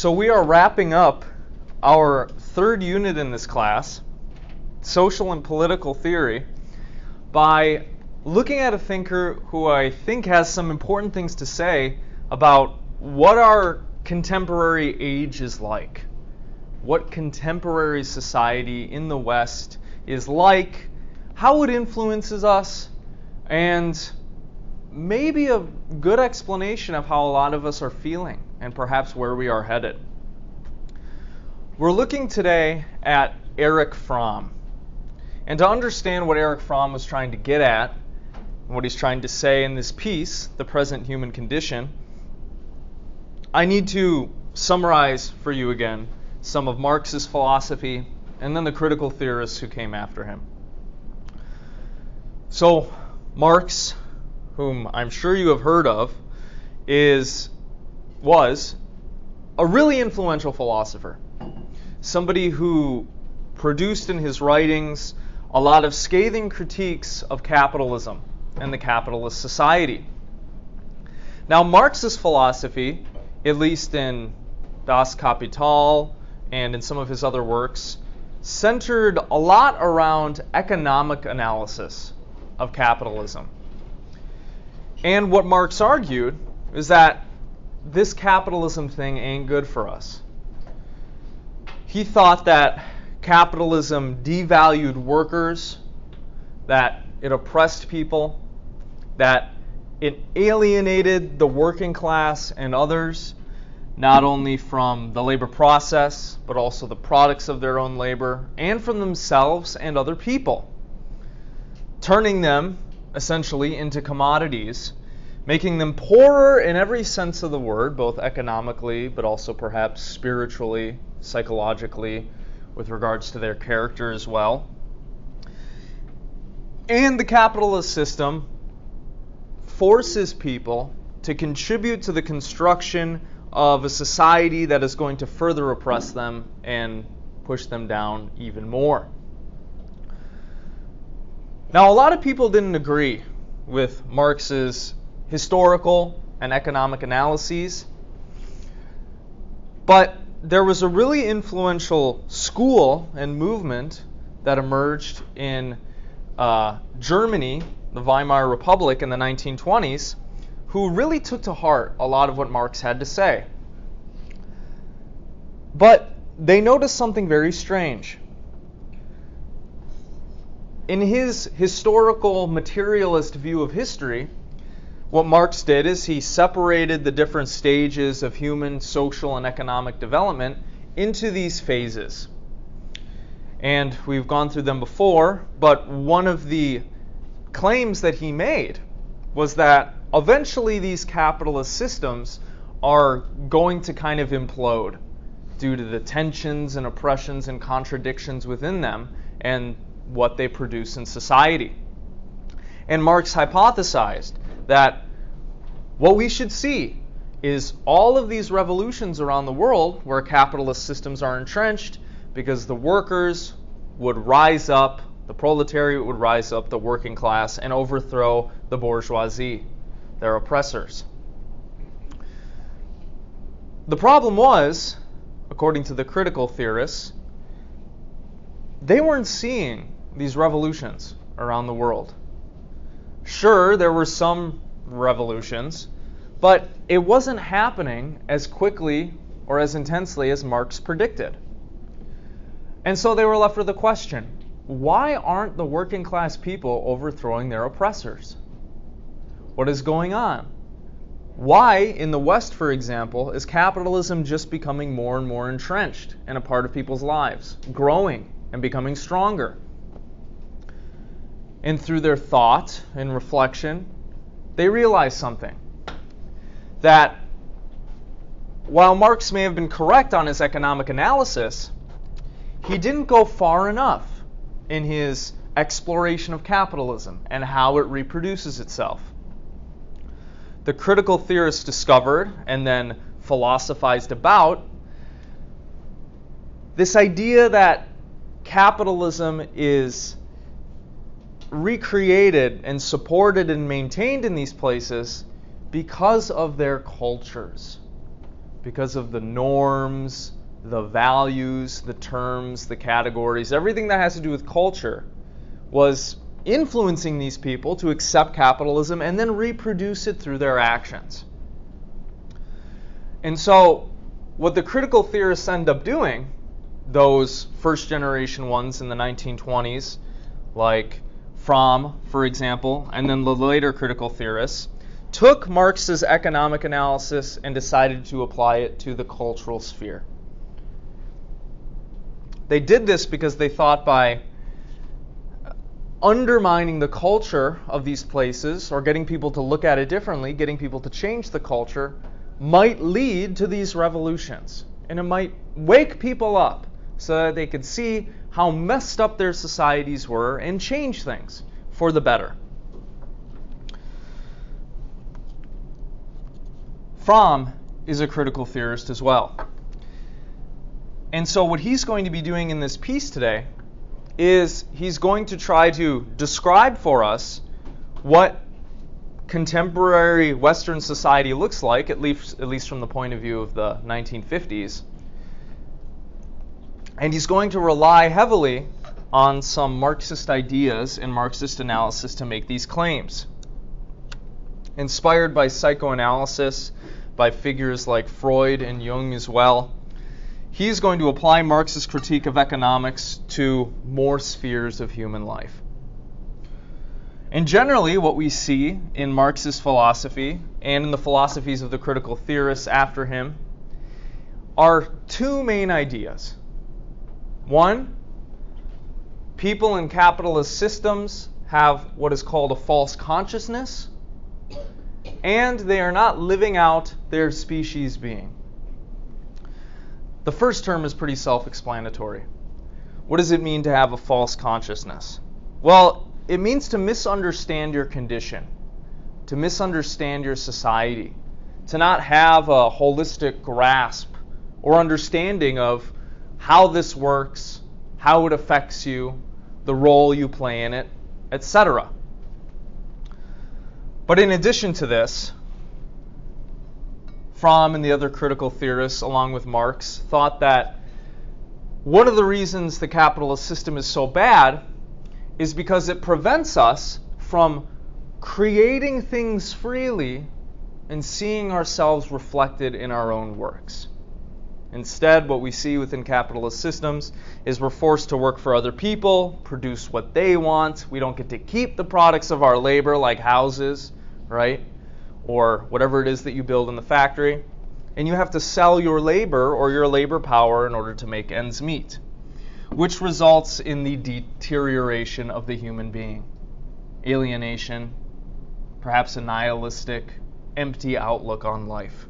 So we are wrapping up our third unit in this class, social and political theory, by looking at a thinker who I think has some important things to say about what our contemporary age is like, what contemporary society in the West is like, how it influences us, and maybe a good explanation of how a lot of us are feeling and perhaps where we are headed. We're looking today at Erich Fromm. And to understand what Erich Fromm was trying to get at, and what he's trying to say in this piece, The Present Human Condition, I need to summarize for you again some of Marx's philosophy and then the critical theorists who came after him. So, Marx, whom I'm sure you have heard of, is was a really influential philosopher. Somebody who produced in his writings a lot of scathing critiques of capitalism and the capitalist society. Now, Marx's philosophy, at least in Das Kapital and in some of his other works, centered a lot around economic analysis of capitalism. And what Marx argued is that this capitalism thing ain't good for us. He thought that capitalism devalued workers, that it oppressed people, that it alienated the working class and others, not only from the labor process, but also the products of their own labor, and from themselves and other people, turning them essentially into commodities making them poorer in every sense of the word, both economically, but also perhaps spiritually, psychologically, with regards to their character as well. And the capitalist system forces people to contribute to the construction of a society that is going to further oppress them and push them down even more. Now, a lot of people didn't agree with Marx's historical and economic analyses. But there was a really influential school and movement that emerged in uh, Germany, the Weimar Republic in the 1920s, who really took to heart a lot of what Marx had to say. But they noticed something very strange. In his historical materialist view of history, what Marx did is he separated the different stages of human social and economic development into these phases. And we've gone through them before, but one of the claims that he made was that eventually these capitalist systems are going to kind of implode due to the tensions and oppressions and contradictions within them and what they produce in society. And Marx hypothesized that what we should see is all of these revolutions around the world where capitalist systems are entrenched because the workers would rise up, the proletariat would rise up, the working class, and overthrow the bourgeoisie, their oppressors. The problem was, according to the critical theorists, they weren't seeing these revolutions around the world. Sure, there were some revolutions, but it wasn't happening as quickly or as intensely as Marx predicted. And so they were left with a question why aren't the working class people overthrowing their oppressors? What is going on? Why, in the West, for example, is capitalism just becoming more and more entrenched and a part of people's lives, growing and becoming stronger? And through their thought and reflection, they realized something that while Marx may have been correct on his economic analysis, he didn't go far enough in his exploration of capitalism and how it reproduces itself. The critical theorists discovered and then philosophized about this idea that capitalism is recreated and supported and maintained in these places because of their cultures, because of the norms, the values, the terms, the categories, everything that has to do with culture was influencing these people to accept capitalism and then reproduce it through their actions. And so, what the critical theorists end up doing, those first generation ones in the 1920s, like Fromm, for example, and then the later critical theorists, took Marx's economic analysis and decided to apply it to the cultural sphere. They did this because they thought by undermining the culture of these places or getting people to look at it differently, getting people to change the culture, might lead to these revolutions. And it might wake people up so that they could see how messed up their societies were and change things for the better. Fromm is a critical theorist as well. And so, what he's going to be doing in this piece today is he's going to try to describe for us what contemporary Western society looks like, at least, at least from the point of view of the 1950s. And he's going to rely heavily on some Marxist ideas and Marxist analysis to make these claims. Inspired by psychoanalysis, by figures like Freud and Jung as well, he's going to apply Marx's critique of economics to more spheres of human life. And generally, what we see in Marx's philosophy and in the philosophies of the critical theorists after him are two main ideas. One, people in capitalist systems have what is called a false consciousness, and they are not living out their species being. The first term is pretty self explanatory. What does it mean to have a false consciousness? Well, it means to misunderstand your condition, to misunderstand your society, to not have a holistic grasp or understanding of how this works, how it affects you, the role you play in it, etc. But in addition to this, Fromm and the other critical theorists, along with Marx, thought that one of the reasons the capitalist system is so bad is because it prevents us from creating things freely and seeing ourselves reflected in our own works. Instead, what we see within capitalist systems is we're forced to work for other people, produce what they want. We don't get to keep the products of our labor, like houses, right? Or whatever it is that you build in the factory. And you have to sell your labor or your labor power in order to make ends meet which results in the deterioration of the human being. Alienation, perhaps a nihilistic, empty outlook on life.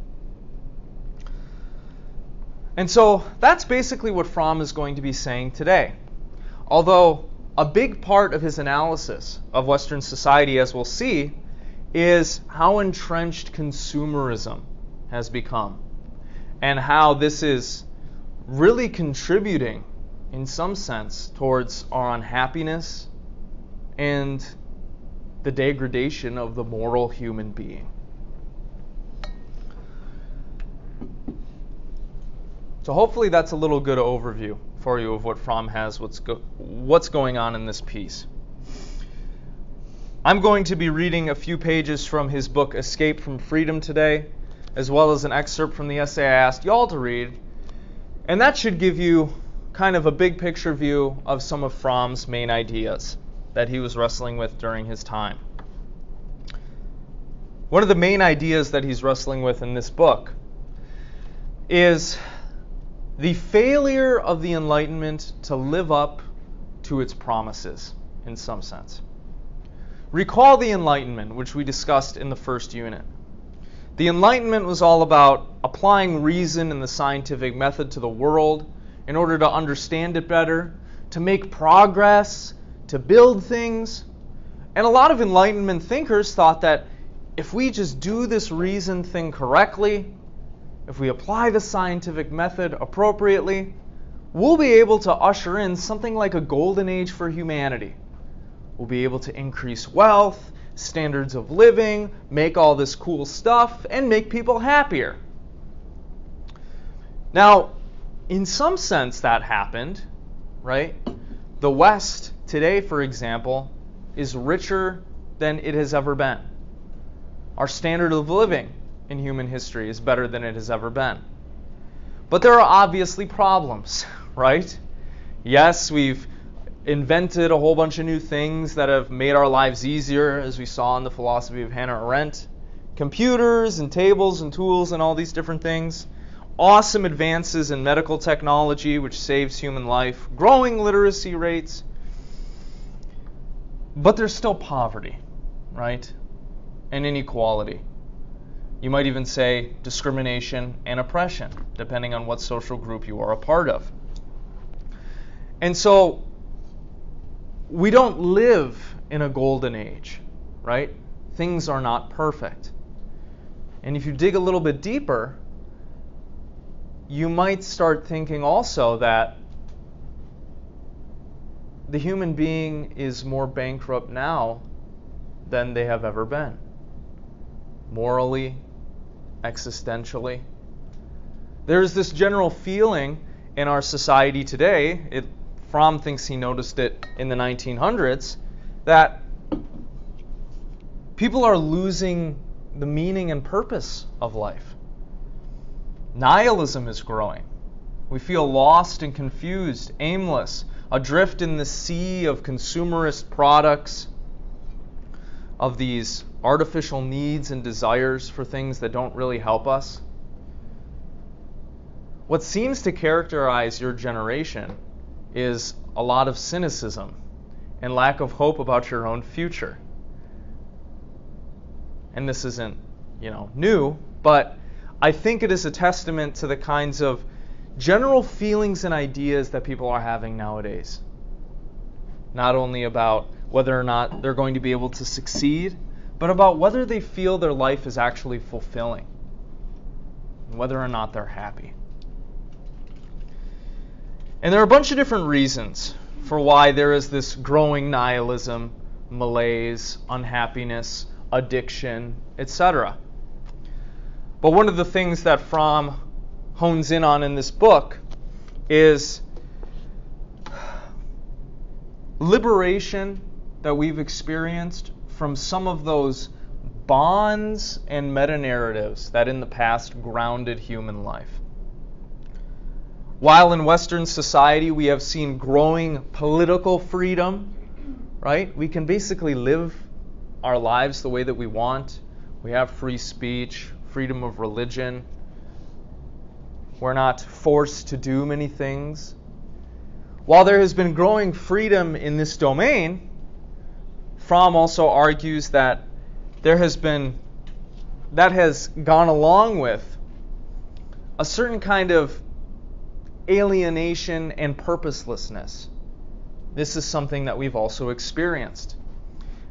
And so that's basically what Fromm is going to be saying today. Although a big part of his analysis of Western society, as we'll see, is how entrenched consumerism has become and how this is really contributing in some sense, towards our unhappiness and the degradation of the moral human being. So hopefully that's a little good overview for you of what Fromm has, what's go- what's going on in this piece. I'm going to be reading a few pages from his book Escape from Freedom today, as well as an excerpt from the essay I asked y'all to read. And that should give you kind of a big picture view of some of Fromm's main ideas that he was wrestling with during his time. One of the main ideas that he's wrestling with in this book is the failure of the Enlightenment to live up to its promises, in some sense. Recall the Enlightenment, which we discussed in the first unit. The Enlightenment was all about applying reason and the scientific method to the world in order to understand it better, to make progress, to build things. And a lot of Enlightenment thinkers thought that if we just do this reason thing correctly, if we apply the scientific method appropriately, we'll be able to usher in something like a golden age for humanity. We'll be able to increase wealth, standards of living, make all this cool stuff, and make people happier. Now, in some sense, that happened, right? The West today, for example, is richer than it has ever been. Our standard of living in human history is better than it has ever been. But there are obviously problems, right? Yes, we've invented a whole bunch of new things that have made our lives easier, as we saw in the philosophy of Hannah Arendt. Computers and tables and tools and all these different things. Awesome advances in medical technology, which saves human life. Growing literacy rates. But there's still poverty, right? And inequality. You might even say discrimination and oppression, depending on what social group you are a part of. And so we don't live in a golden age, right? Things are not perfect. And if you dig a little bit deeper, you might start thinking also that the human being is more bankrupt now than they have ever been. Morally, existentially. There's this general feeling in our society today, it, Fromm thinks he noticed it in the 1900s, that people are losing the meaning and purpose of life. Nihilism is growing. We feel lost and confused, aimless, adrift in the sea of consumerist products, of these artificial needs and desires for things that don't really help us. What seems to characterize your generation is a lot of cynicism and lack of hope about your own future. And this isn't, you know, new, but I think it is a testament to the kinds of general feelings and ideas that people are having nowadays. Not only about whether or not they're going to be able to succeed, but about whether they feel their life is actually fulfilling, whether or not they're happy. And there are a bunch of different reasons for why there is this growing nihilism, malaise, unhappiness, addiction, etc. But one of the things that Fromm hones in on in this book is liberation that we've experienced from some of those bonds and meta narratives that in the past grounded human life. While in Western society we have seen growing political freedom, right? We can basically live our lives the way that we want. We have free speech, freedom of religion. We're not forced to do many things. While there has been growing freedom in this domain, Fromm also argues that there has been that has gone along with a certain kind of alienation and purposelessness. This is something that we've also experienced.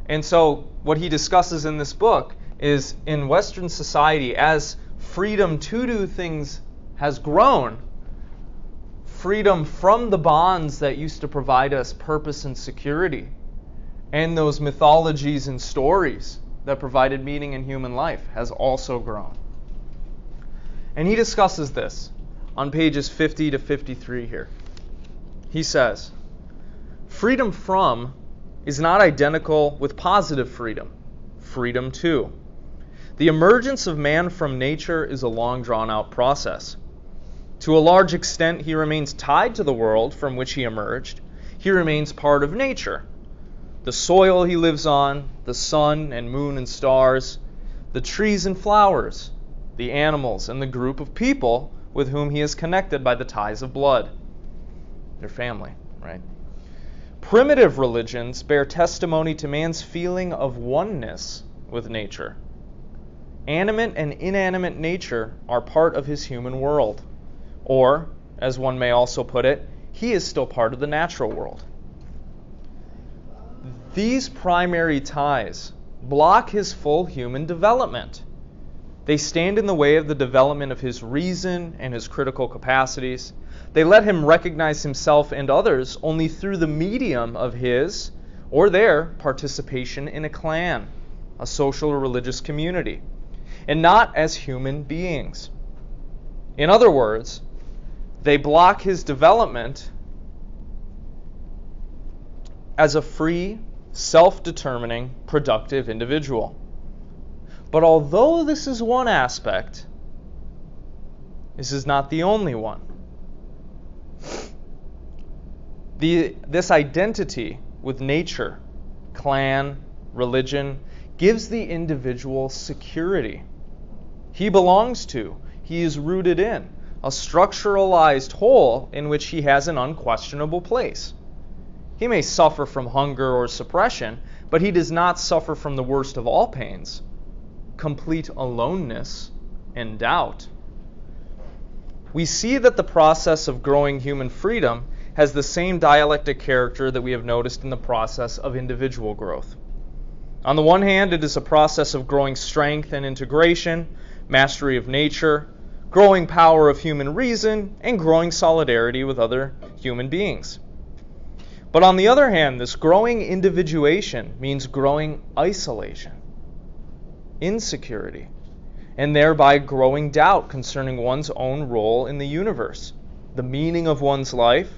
And so, what he discusses in this book is in Western society, as freedom to do things has grown, freedom from the bonds that used to provide us purpose and security, and those mythologies and stories that provided meaning in human life has also grown. And he discusses this on pages 50 to 53 here. He says, Freedom from is not identical with positive freedom, freedom to. The emergence of man from nature is a long drawn out process. To a large extent, he remains tied to the world from which he emerged. He remains part of nature. The soil he lives on, the sun and moon and stars, the trees and flowers, the animals, and the group of people with whom he is connected by the ties of blood. Their family, right? Primitive religions bear testimony to man's feeling of oneness with nature. Animate and inanimate nature are part of his human world. Or, as one may also put it, he is still part of the natural world. These primary ties block his full human development. They stand in the way of the development of his reason and his critical capacities. They let him recognize himself and others only through the medium of his or their participation in a clan, a social or religious community, and not as human beings. In other words, they block his development as a free, self determining, productive individual. But although this is one aspect, this is not the only one. The, this identity with nature, clan, religion, gives the individual security. He belongs to, he is rooted in, a structuralized whole in which he has an unquestionable place. He may suffer from hunger or suppression, but he does not suffer from the worst of all pains complete aloneness and doubt. We see that the process of growing human freedom has the same dialectic character that we have noticed in the process of individual growth. On the one hand, it is a process of growing strength and integration, mastery of nature, growing power of human reason, and growing solidarity with other human beings. But on the other hand, this growing individuation means growing isolation, insecurity, and thereby growing doubt concerning one's own role in the universe, the meaning of one's life,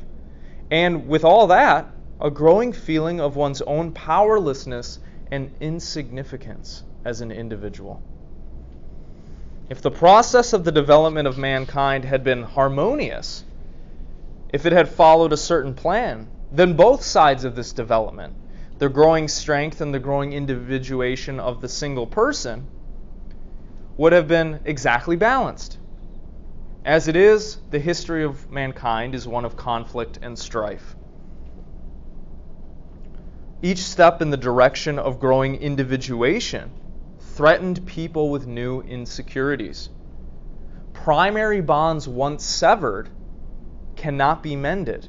and with all that, a growing feeling of one's own powerlessness and insignificance as an individual. If the process of the development of mankind had been harmonious, if it had followed a certain plan, then both sides of this development, the growing strength and the growing individuation of the single person, would have been exactly balanced. As it is, the history of mankind is one of conflict and strife. Each step in the direction of growing individuation threatened people with new insecurities. Primary bonds once severed cannot be mended.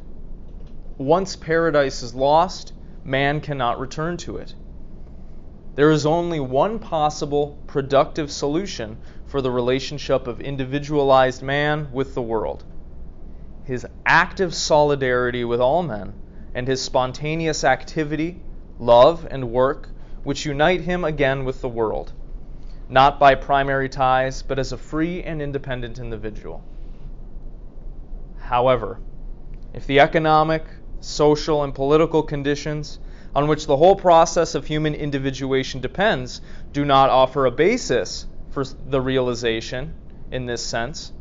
Once paradise is lost, man cannot return to it. There is only one possible productive solution for the relationship of individualized man with the world his active solidarity with all men, and his spontaneous activity, love, and work, which unite him again with the world, not by primary ties, but as a free and independent individual. However, if the economic, social, and political conditions on which the whole process of human individuation depends do not offer a basis for the realization in this sense,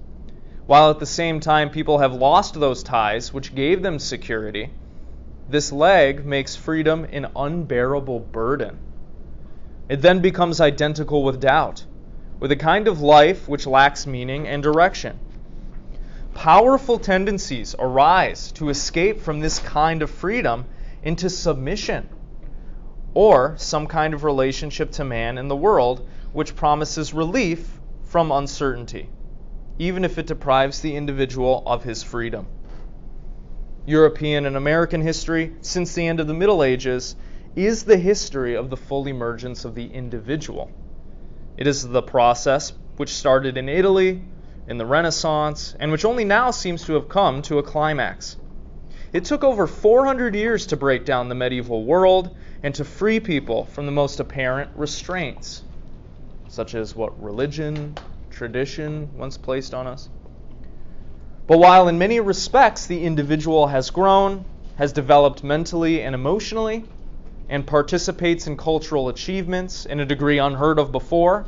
while at the same time people have lost those ties which gave them security, this lag makes freedom an unbearable burden. It then becomes identical with doubt, with a kind of life which lacks meaning and direction powerful tendencies arise to escape from this kind of freedom into submission or some kind of relationship to man and the world which promises relief from uncertainty, even if it deprives the individual of his freedom. European and American history, since the end of the Middle Ages, is the history of the full emergence of the individual. It is the process which started in Italy, in the Renaissance, and which only now seems to have come to a climax. It took over 400 years to break down the medieval world and to free people from the most apparent restraints, such as what religion, tradition once placed on us. But while in many respects the individual has grown, has developed mentally and emotionally, and participates in cultural achievements in a degree unheard of before,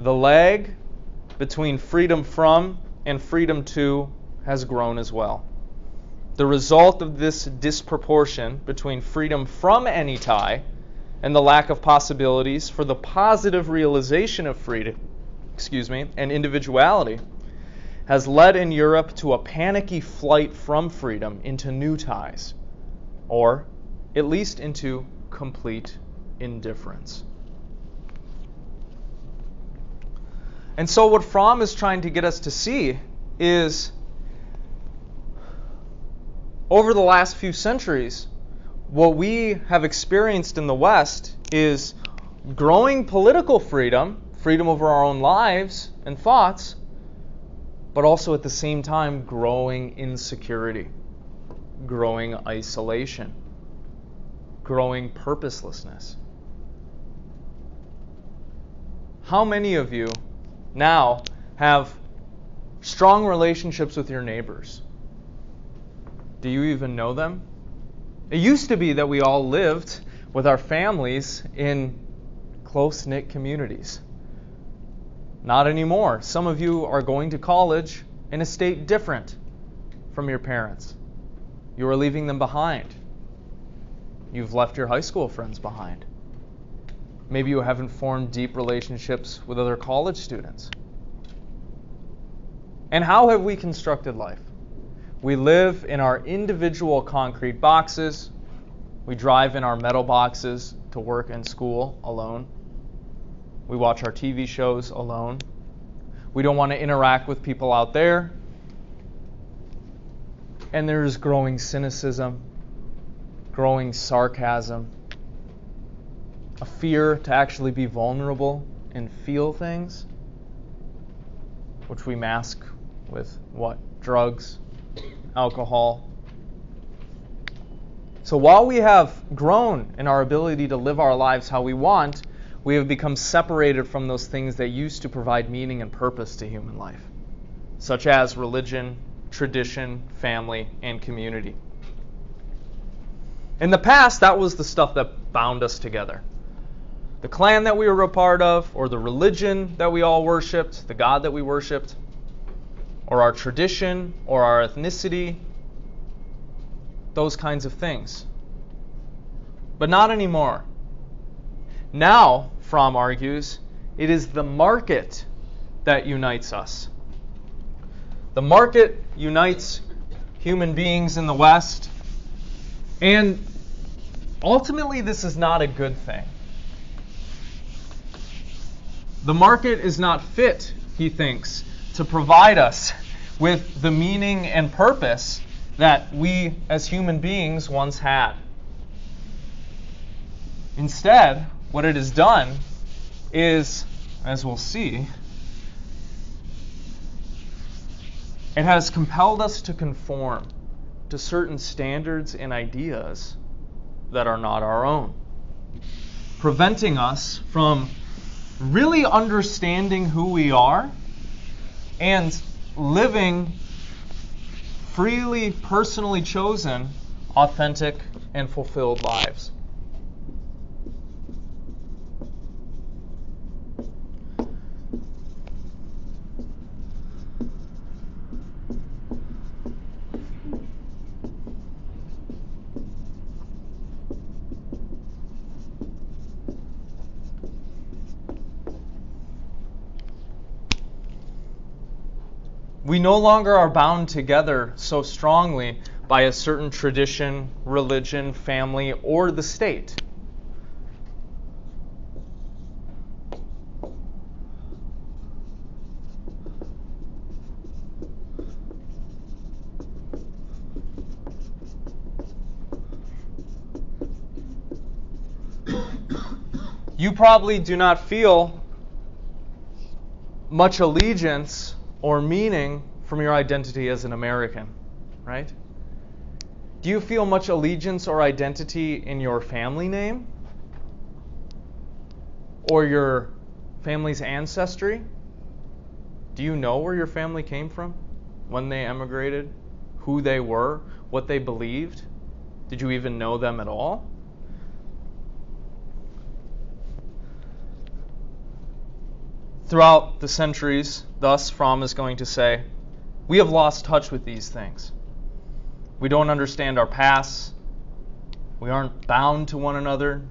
the lag between freedom from and freedom to has grown as well. The result of this disproportion between freedom from any tie and the lack of possibilities for the positive realization of freedom, excuse me, and individuality has led in Europe to a panicky flight from freedom into new ties, or at least into complete indifference. And so, what Fromm is trying to get us to see is over the last few centuries, what we have experienced in the West is growing political freedom, freedom over our own lives and thoughts, but also at the same time growing insecurity, growing isolation, growing purposelessness. How many of you now have strong relationships with your neighbors. Do you even know them? It used to be that we all lived with our families in close knit communities. Not anymore. Some of you are going to college in a state different from your parents. You are leaving them behind. You've left your high school friends behind. Maybe you haven't formed deep relationships with other college students. And how have we constructed life? We live in our individual concrete boxes. We drive in our metal boxes to work and school alone. We watch our TV shows alone. We don't want to interact with people out there. And there's growing cynicism, growing sarcasm, a fear to actually be vulnerable and feel things, which we mask with what? Drugs, alcohol. So while we have grown in our ability to live our lives how we want, we have become separated from those things that used to provide meaning and purpose to human life, such as religion, tradition, family, and community. In the past, that was the stuff that bound us together the clan that we were a part of, or the religion that we all worshiped, the God that we worshiped, or our tradition, or our ethnicity, those kinds of things. But not anymore. Now, Fromm argues, it is the market that unites us. The market unites human beings in the West, and ultimately, this is not a good thing. The market is not fit, he thinks, to provide us with the meaning and purpose that we as human beings once had. Instead, what it has done is, as we'll see, it has compelled us to conform to certain standards and ideas that are not our own, preventing us from really understanding who we are and living freely, personally chosen, authentic, and fulfilled lives. We no longer are bound together so strongly by a certain tradition, religion, family, or the state. You probably do not feel much allegiance or meaning from your identity as an American, right? Do you feel much allegiance or identity in your family name? Or your family's ancestry? Do you know where your family came from? When they emigrated? Who they were? What they believed? Did you even know them at all? Throughout the centuries, thus, Fromm is going to say, we have lost touch with these things. We don't understand our past. We aren't bound to one another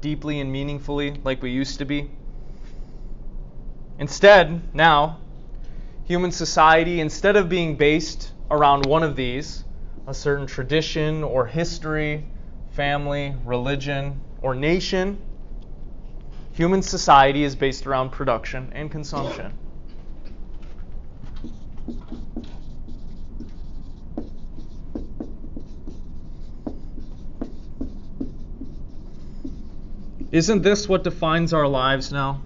deeply and meaningfully like we used to be. Instead, now, human society, instead of being based around one of these, a certain tradition or history, family, religion, or nation, Human society is based around production and consumption. Isn't this what defines our lives now?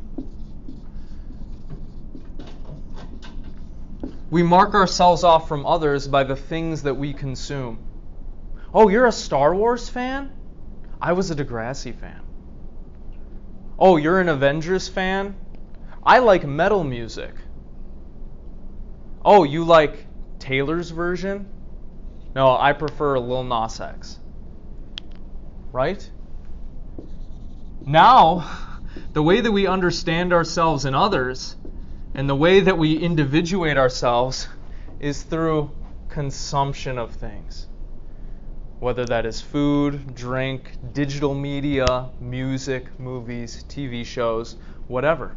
We mark ourselves off from others by the things that we consume. Oh, you're a Star Wars fan? I was a Degrassi fan. Oh, you're an Avengers fan? I like metal music. Oh, you like Taylor's version? No, I prefer Lil Nas X. Right? Now, the way that we understand ourselves and others, and the way that we individuate ourselves, is through consumption of things. Whether that is food, drink, digital media, music, movies, TV shows, whatever.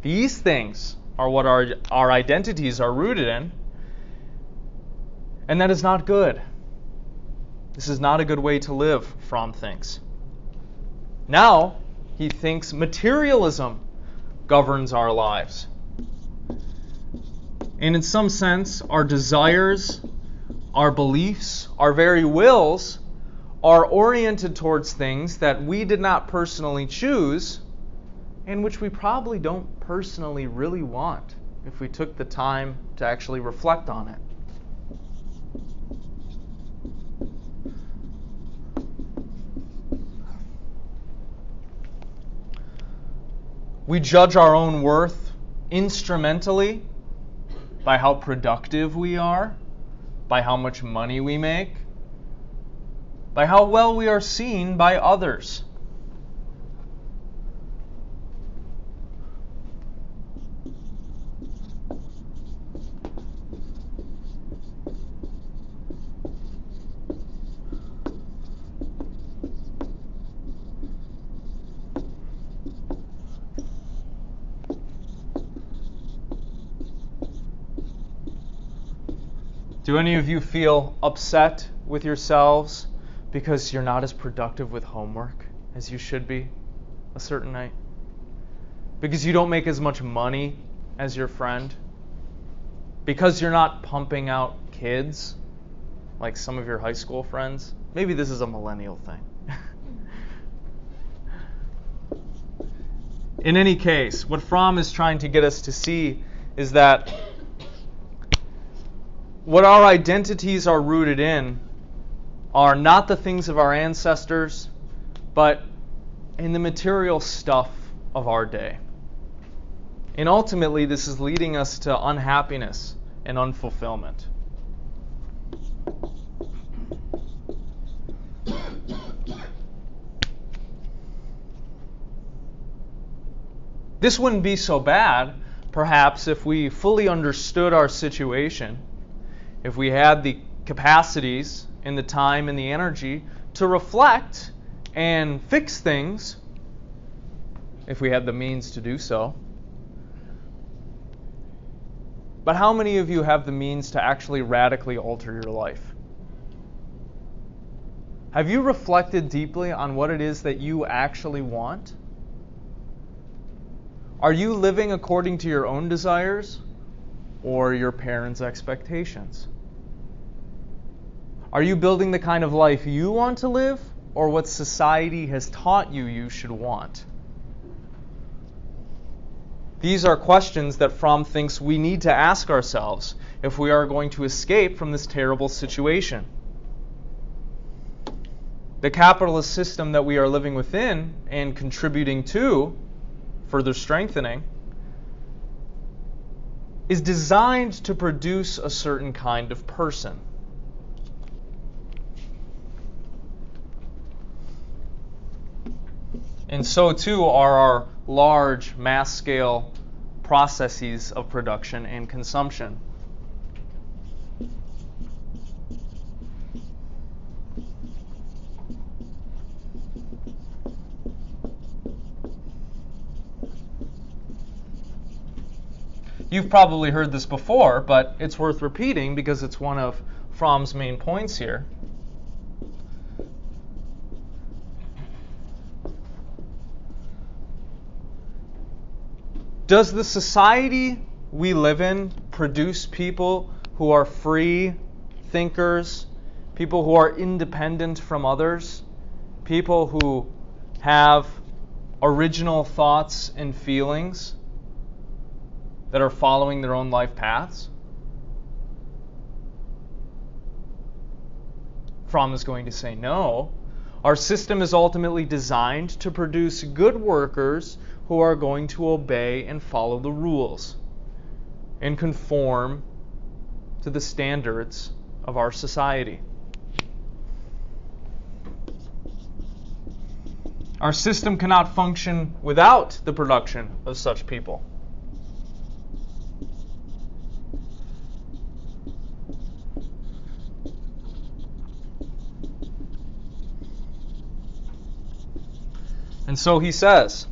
These things are what our, our identities are rooted in. And that is not good. This is not a good way to live, Fromm thinks. Now, he thinks materialism governs our lives. And in some sense, our desires, our beliefs, our very wills are oriented towards things that we did not personally choose and which we probably don't personally really want if we took the time to actually reflect on it. We judge our own worth instrumentally by how productive we are, by how much money we make, by how well we are seen by others. Do any of you feel upset with yourselves because you're not as productive with homework as you should be a certain night? Because you don't make as much money as your friend? Because you're not pumping out kids like some of your high school friends? Maybe this is a millennial thing. In any case, what Fromm is trying to get us to see is that what our identities are rooted in are not the things of our ancestors, but in the material stuff of our day. And ultimately, this is leading us to unhappiness and unfulfillment. This wouldn't be so bad, perhaps, if we fully understood our situation if we had the capacities and the time and the energy to reflect and fix things, if we had the means to do so. But how many of you have the means to actually radically alter your life? Have you reflected deeply on what it is that you actually want? Are you living according to your own desires? Or your parents' expectations? Are you building the kind of life you want to live or what society has taught you you should want? These are questions that Fromm thinks we need to ask ourselves if we are going to escape from this terrible situation. The capitalist system that we are living within and contributing to, further strengthening, is designed to produce a certain kind of person. And so too are our large mass scale processes of production and consumption. You've probably heard this before, but it's worth repeating because it's one of Fromm's main points here. Does the society we live in produce people who are free thinkers, people who are independent from others, people who have original thoughts and feelings? That are following their own life paths? Fromm is going to say no. Our system is ultimately designed to produce good workers who are going to obey and follow the rules. and conform to the standards of our society. Our system cannot function without the production of such people. And so he says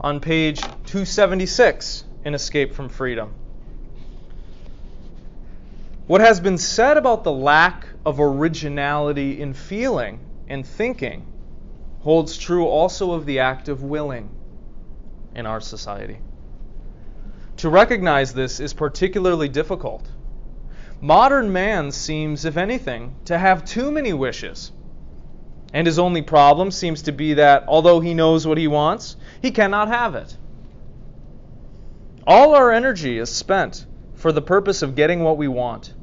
on page 276 in Escape from Freedom. What has been said about the lack of originality in feeling and thinking holds true also of the act of willing in our society. To recognize this is particularly difficult. Modern man seems, if anything, to have too many wishes and his only problem seems to be that although he knows what he wants, he cannot have it. All our energy is spent for the purpose of getting what we want.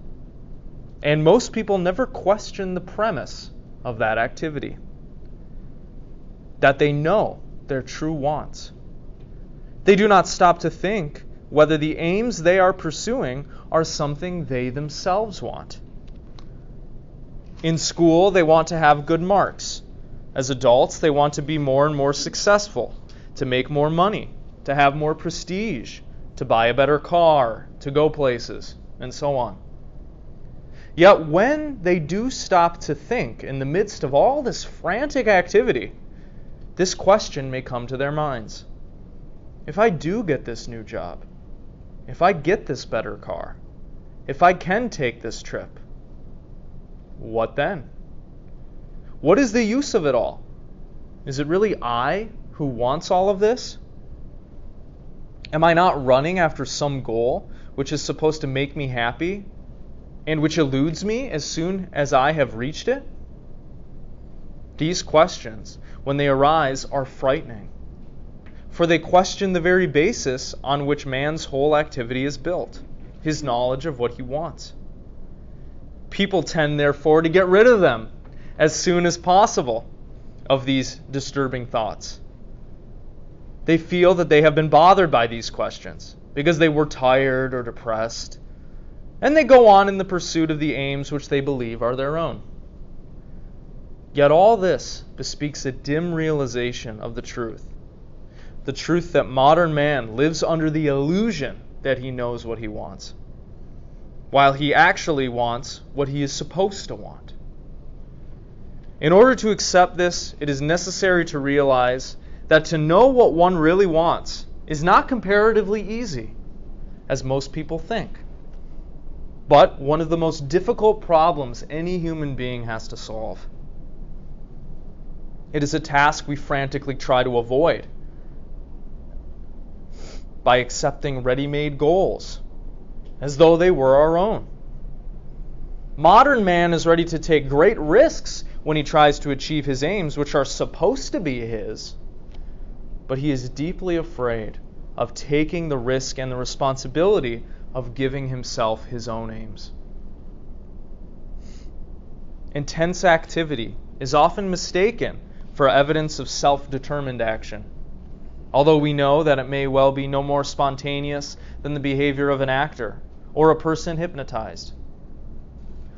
And most people never question the premise of that activity that they know their true wants. They do not stop to think whether the aims they are pursuing are something they themselves want. In school, they want to have good marks. As adults, they want to be more and more successful, to make more money, to have more prestige, to buy a better car, to go places, and so on. Yet when they do stop to think in the midst of all this frantic activity, this question may come to their minds. If I do get this new job, if I get this better car, if I can take this trip, what then? What is the use of it all? Is it really I who wants all of this? Am I not running after some goal which is supposed to make me happy and which eludes me as soon as I have reached it? These questions, when they arise, are frightening, for they question the very basis on which man's whole activity is built his knowledge of what he wants. People tend, therefore, to get rid of them as soon as possible of these disturbing thoughts. They feel that they have been bothered by these questions because they were tired or depressed, and they go on in the pursuit of the aims which they believe are their own. Yet all this bespeaks a dim realization of the truth the truth that modern man lives under the illusion that he knows what he wants while he actually wants what he is supposed to want. In order to accept this, it is necessary to realize that to know what one really wants is not comparatively easy, as most people think, but one of the most difficult problems any human being has to solve. It is a task we frantically try to avoid by accepting ready made goals as though they were our own. Modern man is ready to take great risks when he tries to achieve his aims, which are supposed to be his, but he is deeply afraid of taking the risk and the responsibility of giving himself his own aims. Intense activity is often mistaken for evidence of self determined action although we know that it may well be no more spontaneous than the behavior of an actor or a person hypnotized.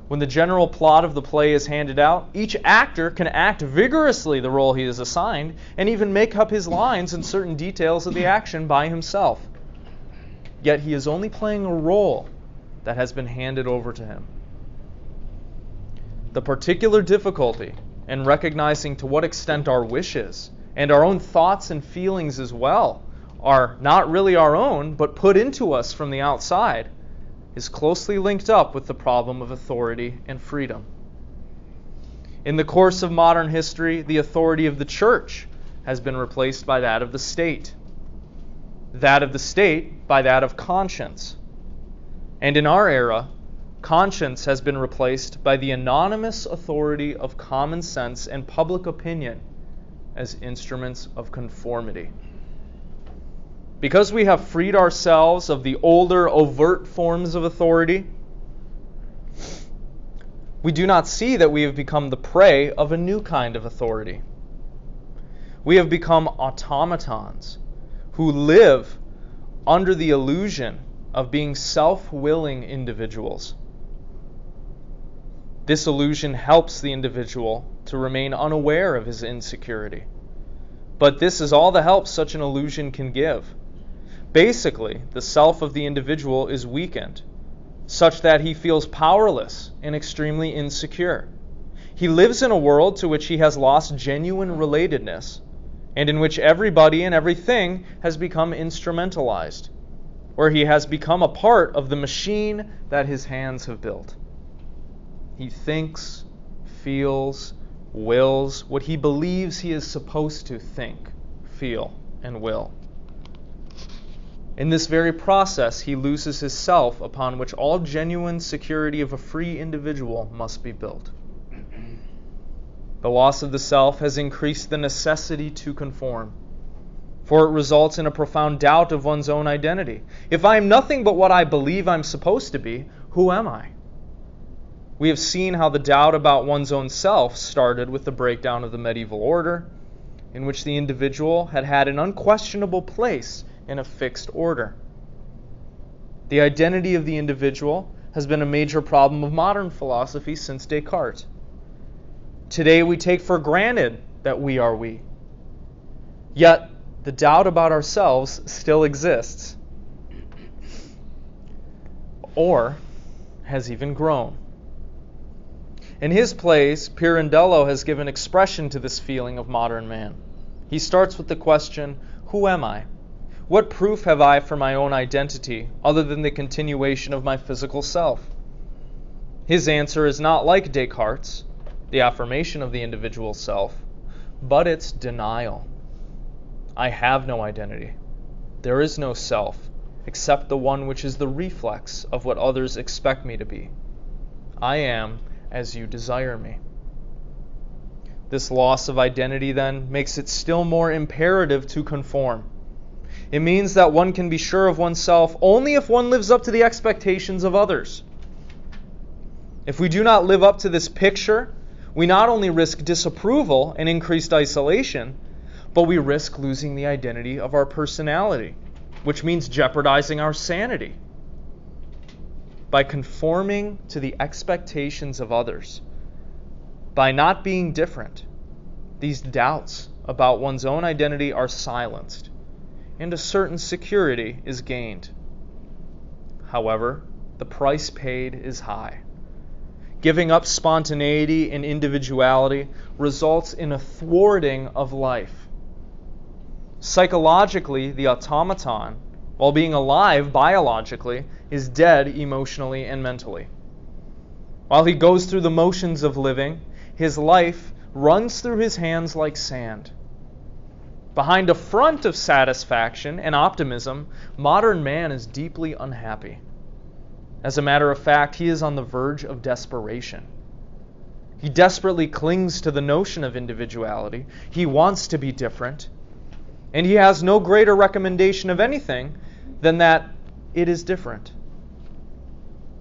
When the general plot of the play is handed out, each actor can act vigorously the role he is assigned and even make up his lines and certain details of the action by himself. Yet he is only playing a role that has been handed over to him. The particular difficulty in recognizing to what extent our wishes and our own thoughts and feelings as well are not really our own, but put into us from the outside, is closely linked up with the problem of authority and freedom. In the course of modern history, the authority of the church has been replaced by that of the state, that of the state by that of conscience. And in our era, conscience has been replaced by the anonymous authority of common sense and public opinion as instruments of conformity. Because we have freed ourselves of the older overt forms of authority, we do not see that we have become the prey of a new kind of authority. We have become automatons who live under the illusion of being self willing individuals. This illusion helps the individual to remain unaware of his insecurity. But this is all the help such an illusion can give. Basically, the self of the individual is weakened, such that he feels powerless and extremely insecure. He lives in a world to which he has lost genuine relatedness, and in which everybody and everything has become instrumentalized, where he has become a part of the machine that his hands have built. He thinks, feels, wills what he believes he is supposed to think, feel, and will. In this very process, he loses his self upon which all genuine security of a free individual must be built. The loss of the self has increased the necessity to conform, for it results in a profound doubt of one's own identity. If I am nothing but what I believe I'm supposed to be, who am I? We have seen how the doubt about one's own self started with the breakdown of the medieval order, in which the individual had had an unquestionable place in a fixed order. The identity of the individual has been a major problem of modern philosophy since Descartes. Today we take for granted that we are we. Yet the doubt about ourselves still exists, or has even grown. In his plays, Pirandello has given expression to this feeling of modern man. He starts with the question, Who am I? What proof have I for my own identity other than the continuation of my physical self? His answer is not like Descartes, the affirmation of the individual self, but its denial. I have no identity. There is no self except the one which is the reflex of what others expect me to be. I am as you desire me. This loss of identity then makes it still more imperative to conform. It means that one can be sure of oneself only if one lives up to the expectations of others. If we do not live up to this picture, we not only risk disapproval and increased isolation, but we risk losing the identity of our personality, which means jeopardizing our sanity by conforming to the expectations of others, by not being different, these doubts about one's own identity are silenced, and a certain security is gained. However, the price paid is high. Giving up spontaneity and individuality results in a thwarting of life. Psychologically, the automaton while being alive biologically, is dead emotionally and mentally. While he goes through the motions of living, his life runs through his hands like sand. Behind a front of satisfaction and optimism, modern man is deeply unhappy. As a matter of fact, he is on the verge of desperation. He desperately clings to the notion of individuality. He wants to be different. And he has no greater recommendation of anything than that it is different.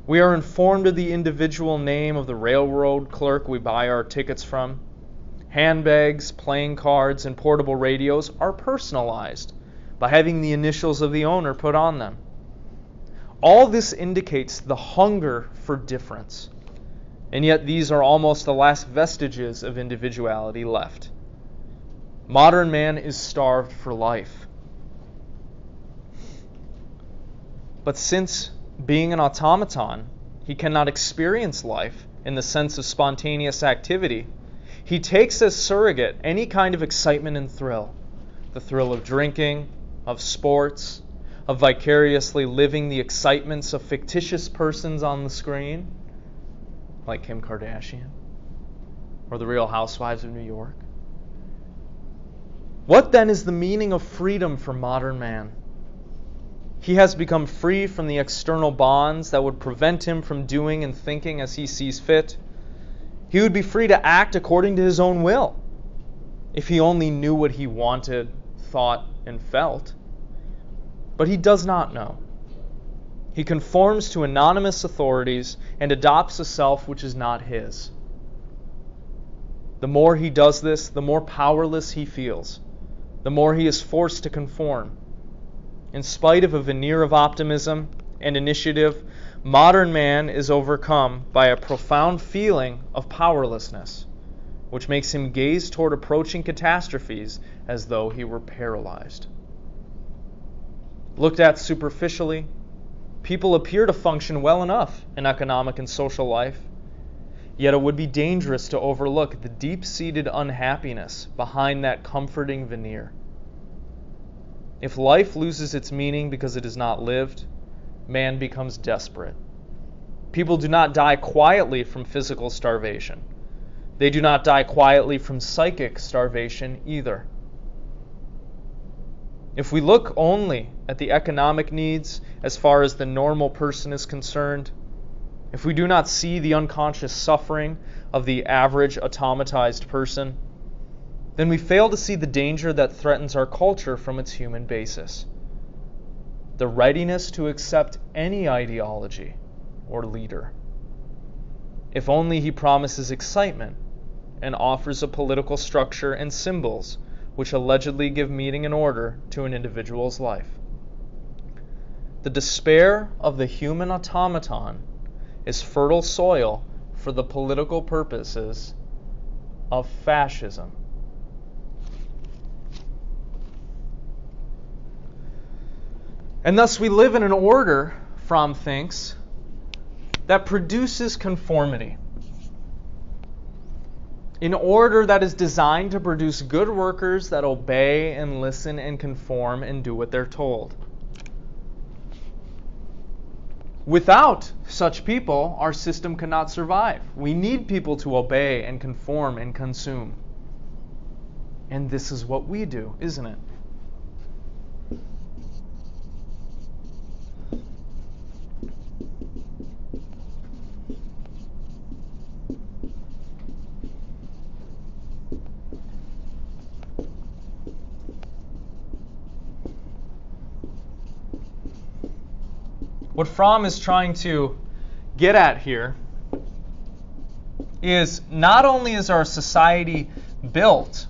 We are informed of the individual name of the railroad clerk we buy our tickets from. Handbags, playing cards, and portable radios are personalized by having the initials of the owner put on them. All this indicates the hunger for difference, and yet these are almost the last vestiges of individuality left. Modern man is starved for life. But since being an automaton, he cannot experience life in the sense of spontaneous activity, he takes as surrogate any kind of excitement and thrill the thrill of drinking, of sports, of vicariously living the excitements of fictitious persons on the screen, like Kim Kardashian or the Real Housewives of New York. What then is the meaning of freedom for modern man? He has become free from the external bonds that would prevent him from doing and thinking as he sees fit. He would be free to act according to his own will if he only knew what he wanted, thought, and felt. But he does not know. He conforms to anonymous authorities and adopts a self which is not his. The more he does this, the more powerless he feels, the more he is forced to conform in spite of a veneer of optimism, and initiative, modern man is overcome by a profound feeling of powerlessness, which makes him gaze toward approaching catastrophes as though he were paralyzed. Looked at superficially, people appear to function well enough in economic and social life. Yet it would be dangerous to overlook the deep seated unhappiness behind that comforting veneer. If life loses its meaning because it is not lived, man becomes desperate. People do not die quietly from physical starvation. They do not die quietly from psychic starvation either. If we look only at the economic needs as far as the normal person is concerned, if we do not see the unconscious suffering of the average automatized person, then we fail to see the danger that threatens our culture from its human basis the readiness to accept any ideology or leader. If only he promises excitement and offers a political structure and symbols which allegedly give meaning and order to an individual's life. The despair of the human automaton is fertile soil for the political purposes of fascism. And thus we live in an order, Fromm thinks, that produces conformity. An order that is designed to produce good workers that obey and listen and conform and do what they're told. Without such people, our system cannot survive. We need people to obey and conform and consume. And this is what we do, isn't it? What Fromm is trying to get at here is not only is our society built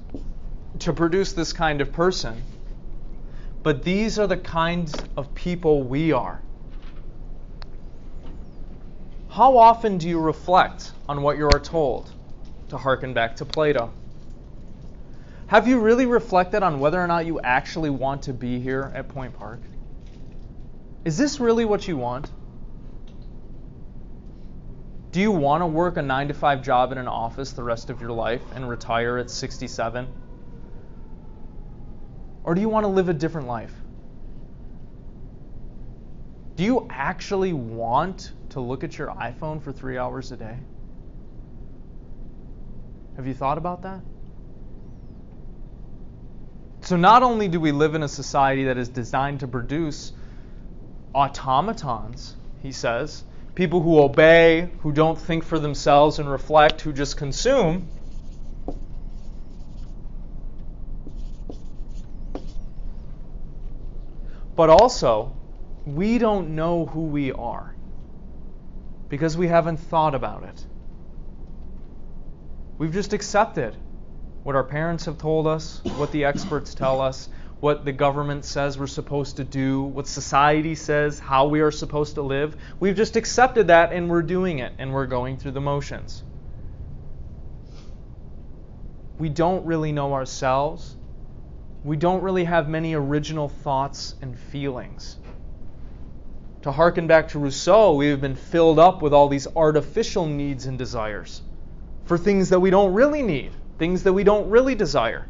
to produce this kind of person, but these are the kinds of people we are. How often do you reflect on what you are told? To hearken back to Plato. Have you really reflected on whether or not you actually want to be here at Point Park? Is this really what you want? Do you want to work a 9 to 5 job in an office the rest of your life and retire at 67? Or do you want to live a different life? Do you actually want to look at your iPhone for three hours a day? Have you thought about that? So, not only do we live in a society that is designed to produce automatons, he says, people who obey, who don't think for themselves and reflect, who just consume. But also, we don't know who we are because we haven't thought about it. We've just accepted what our parents have told us, what the experts tell us, what the government says we're supposed to do, what society says, how we are supposed to live. We've just accepted that and we're doing it and we're going through the motions. We don't really know ourselves. We don't really have many original thoughts and feelings. To harken back to Rousseau, we have been filled up with all these artificial needs and desires for things that we don't really need, things that we don't really desire.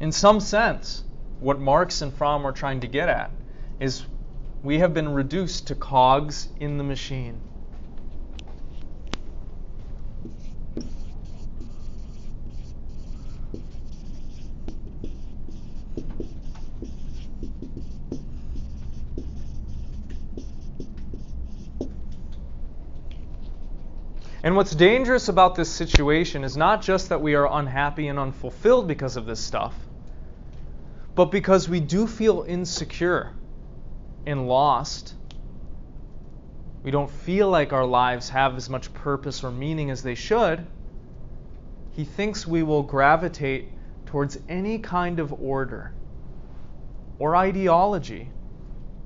In some sense, what Marx and Fromm are trying to get at is we have been reduced to cogs in the machine. And what's dangerous about this situation is not just that we are unhappy and unfulfilled because of this stuff, but because we do feel insecure and lost. We don't feel like our lives have as much purpose or meaning as they should. He thinks we will gravitate towards any kind of order or ideology,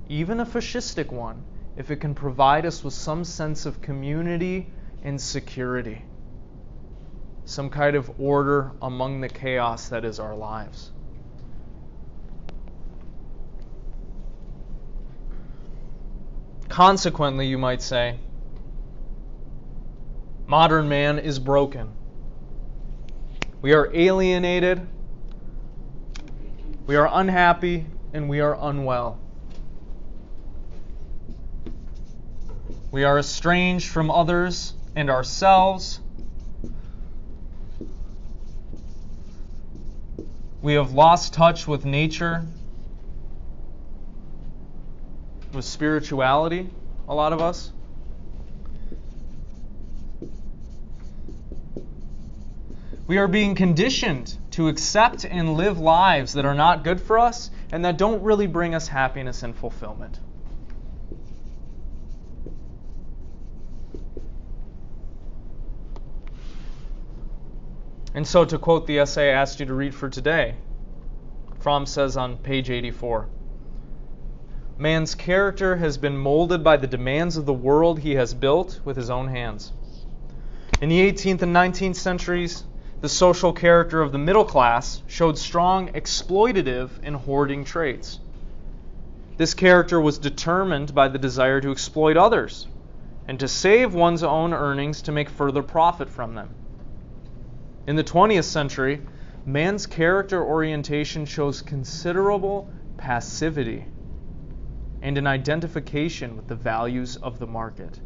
even a fascistic one, if it can provide us with some sense of community and security, some kind of order among the chaos that is our lives. Consequently, you might say, modern man is broken. We are alienated, we are unhappy, and we are unwell. We are estranged from others and ourselves. We have lost touch with nature with spirituality, a lot of us. We are being conditioned to accept and live lives that are not good for us and that don't really bring us happiness and fulfillment. And so, to quote the essay I asked you to read for today, Fromm says on page 84 Man's character has been molded by the demands of the world he has built with his own hands. In the 18th and 19th centuries, the social character of the middle class showed strong exploitative and hoarding traits. This character was determined by the desire to exploit others and to save one's own earnings to make further profit from them. In the 20th century, man's character orientation shows considerable passivity and an identification with the values of the market.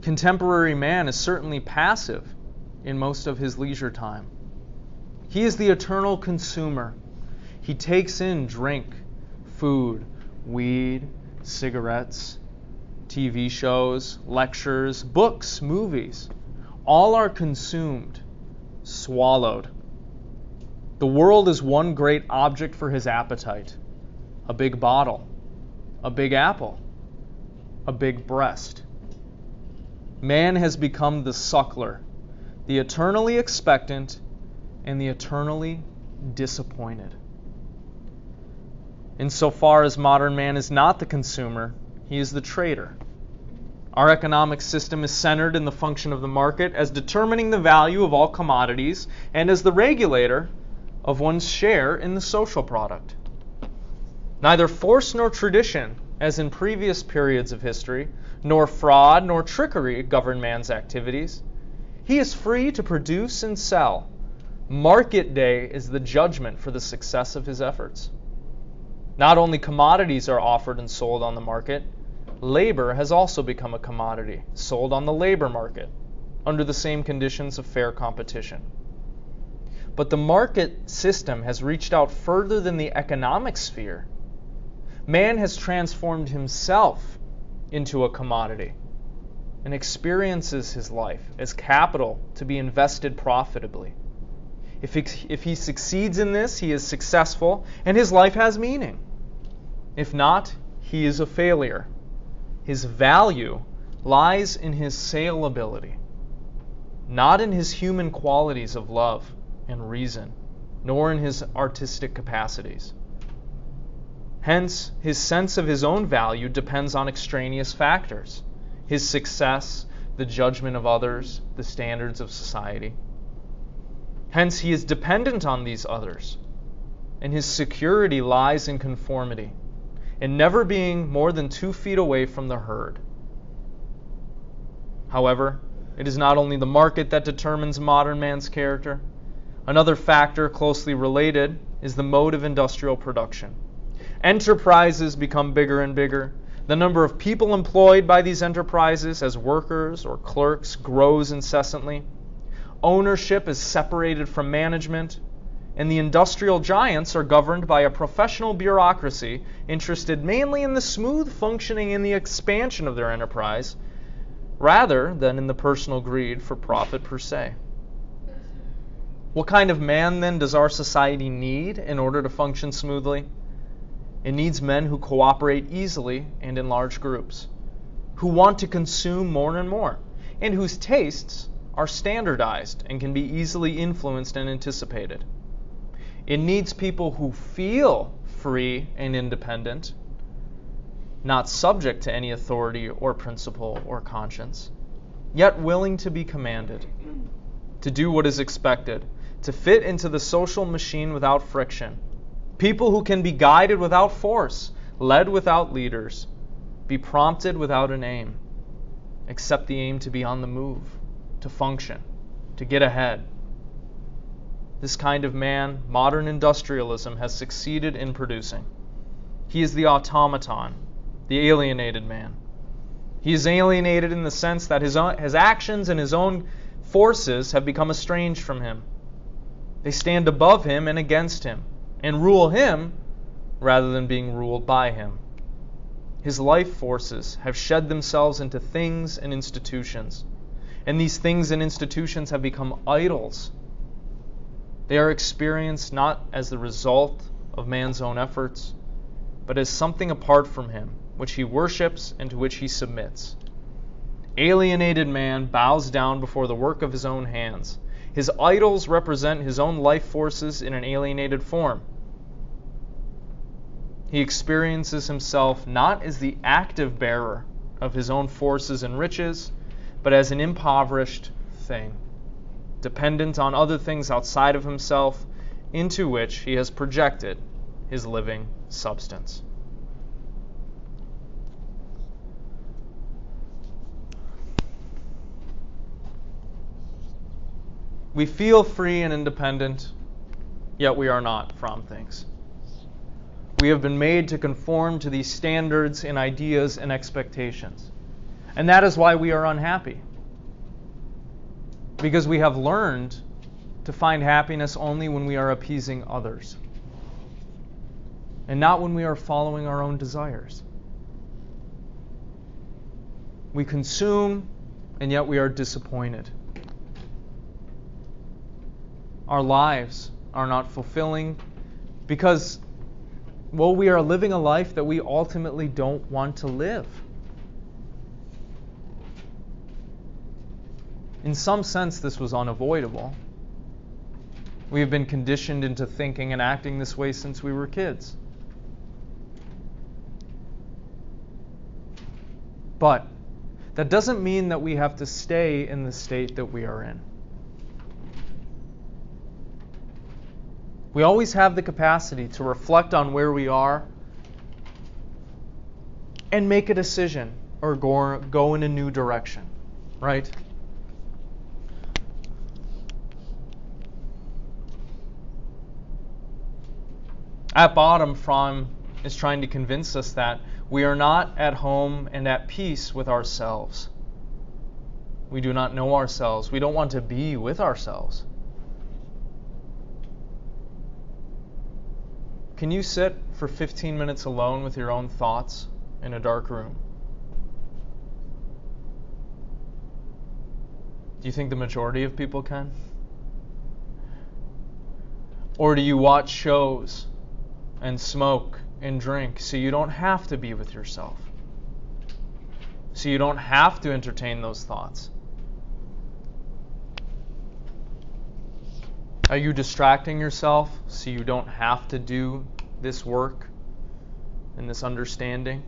Contemporary man is certainly passive in most of his leisure time. He is the eternal consumer. He takes in drink, food, weed, cigarettes, TV shows, lectures, books, movies. All are consumed, swallowed, the world is one great object for his appetite a big bottle, a big apple, a big breast. Man has become the suckler, the eternally expectant, and the eternally disappointed. Insofar as modern man is not the consumer, he is the trader. Our economic system is centered in the function of the market as determining the value of all commodities and as the regulator of one's share in the social product. Neither force nor tradition, as in previous periods of history, nor fraud nor trickery govern man's activities. He is free to produce and sell. Market day is the judgment for the success of his efforts. Not only commodities are offered and sold on the market, labor has also become a commodity, sold on the labor market, under the same conditions of fair competition. But the market system has reached out further than the economic sphere. Man has transformed himself into a commodity and experiences his life as capital to be invested profitably. If he, if he succeeds in this, he is successful and his life has meaning. If not, he is a failure. His value lies in his saleability, not in his human qualities of love and reason, nor in his artistic capacities. Hence, his sense of his own value depends on extraneous factors his success, the judgment of others, the standards of society. Hence, he is dependent on these others, and his security lies in conformity, in never being more than two feet away from the herd. However, it is not only the market that determines modern man's character, Another factor closely related is the mode of industrial production. Enterprises become bigger and bigger. The number of people employed by these enterprises as workers or clerks grows incessantly. Ownership is separated from management, and the industrial giants are governed by a professional bureaucracy interested mainly in the smooth functioning and the expansion of their enterprise rather than in the personal greed for profit per se. What kind of man, then, does our society need in order to function smoothly? It needs men who cooperate easily and in large groups, who want to consume more and more, and whose tastes are standardized and can be easily influenced and anticipated. It needs people who feel free and independent, not subject to any authority or principle or conscience, yet willing to be commanded, to do what is expected, to fit into the social machine without friction. People who can be guided without force, led without leaders, be prompted without an aim, except the aim to be on the move, to function, to get ahead. This kind of man, modern industrialism has succeeded in producing. He is the automaton, the alienated man. He is alienated in the sense that his, own, his actions and his own forces have become estranged from him. They stand above him and against him, and rule him rather than being ruled by him. His life forces have shed themselves into things and institutions, and these things and institutions have become idols. They are experienced not as the result of man's own efforts, but as something apart from him, which he worships and to which he submits. Alienated man bows down before the work of his own hands his idols represent his own life forces in an alienated form. He experiences himself not as the active bearer of his own forces and riches, but as an impoverished thing, dependent on other things outside of himself, into which he has projected his living substance. We feel free and independent, yet we are not Fromm thinks. We have been made to conform to these standards and ideas and expectations. And that is why we are unhappy. Because we have learned to find happiness only when we are appeasing others, and not when we are following our own desires. We consume, and yet we are disappointed our lives are not fulfilling because, well, we are living a life that we ultimately don't want to live. In some sense, this was unavoidable. We have been conditioned into thinking and acting this way since we were kids. But that doesn't mean that we have to stay in the state that we are in. We always have the capacity to reflect on where we are and make a decision or go, go in a new direction, right? At bottom, Fromm is trying to convince us that we are not at home and at peace with ourselves. We do not know ourselves. We don't want to be with ourselves. Can you sit for 15 minutes alone with your own thoughts in a dark room? Do you think the majority of people can? Or do you watch shows and smoke and drink so you don't have to be with yourself? So you don't have to entertain those thoughts? Are you distracting yourself so you don't have to do this work and this understanding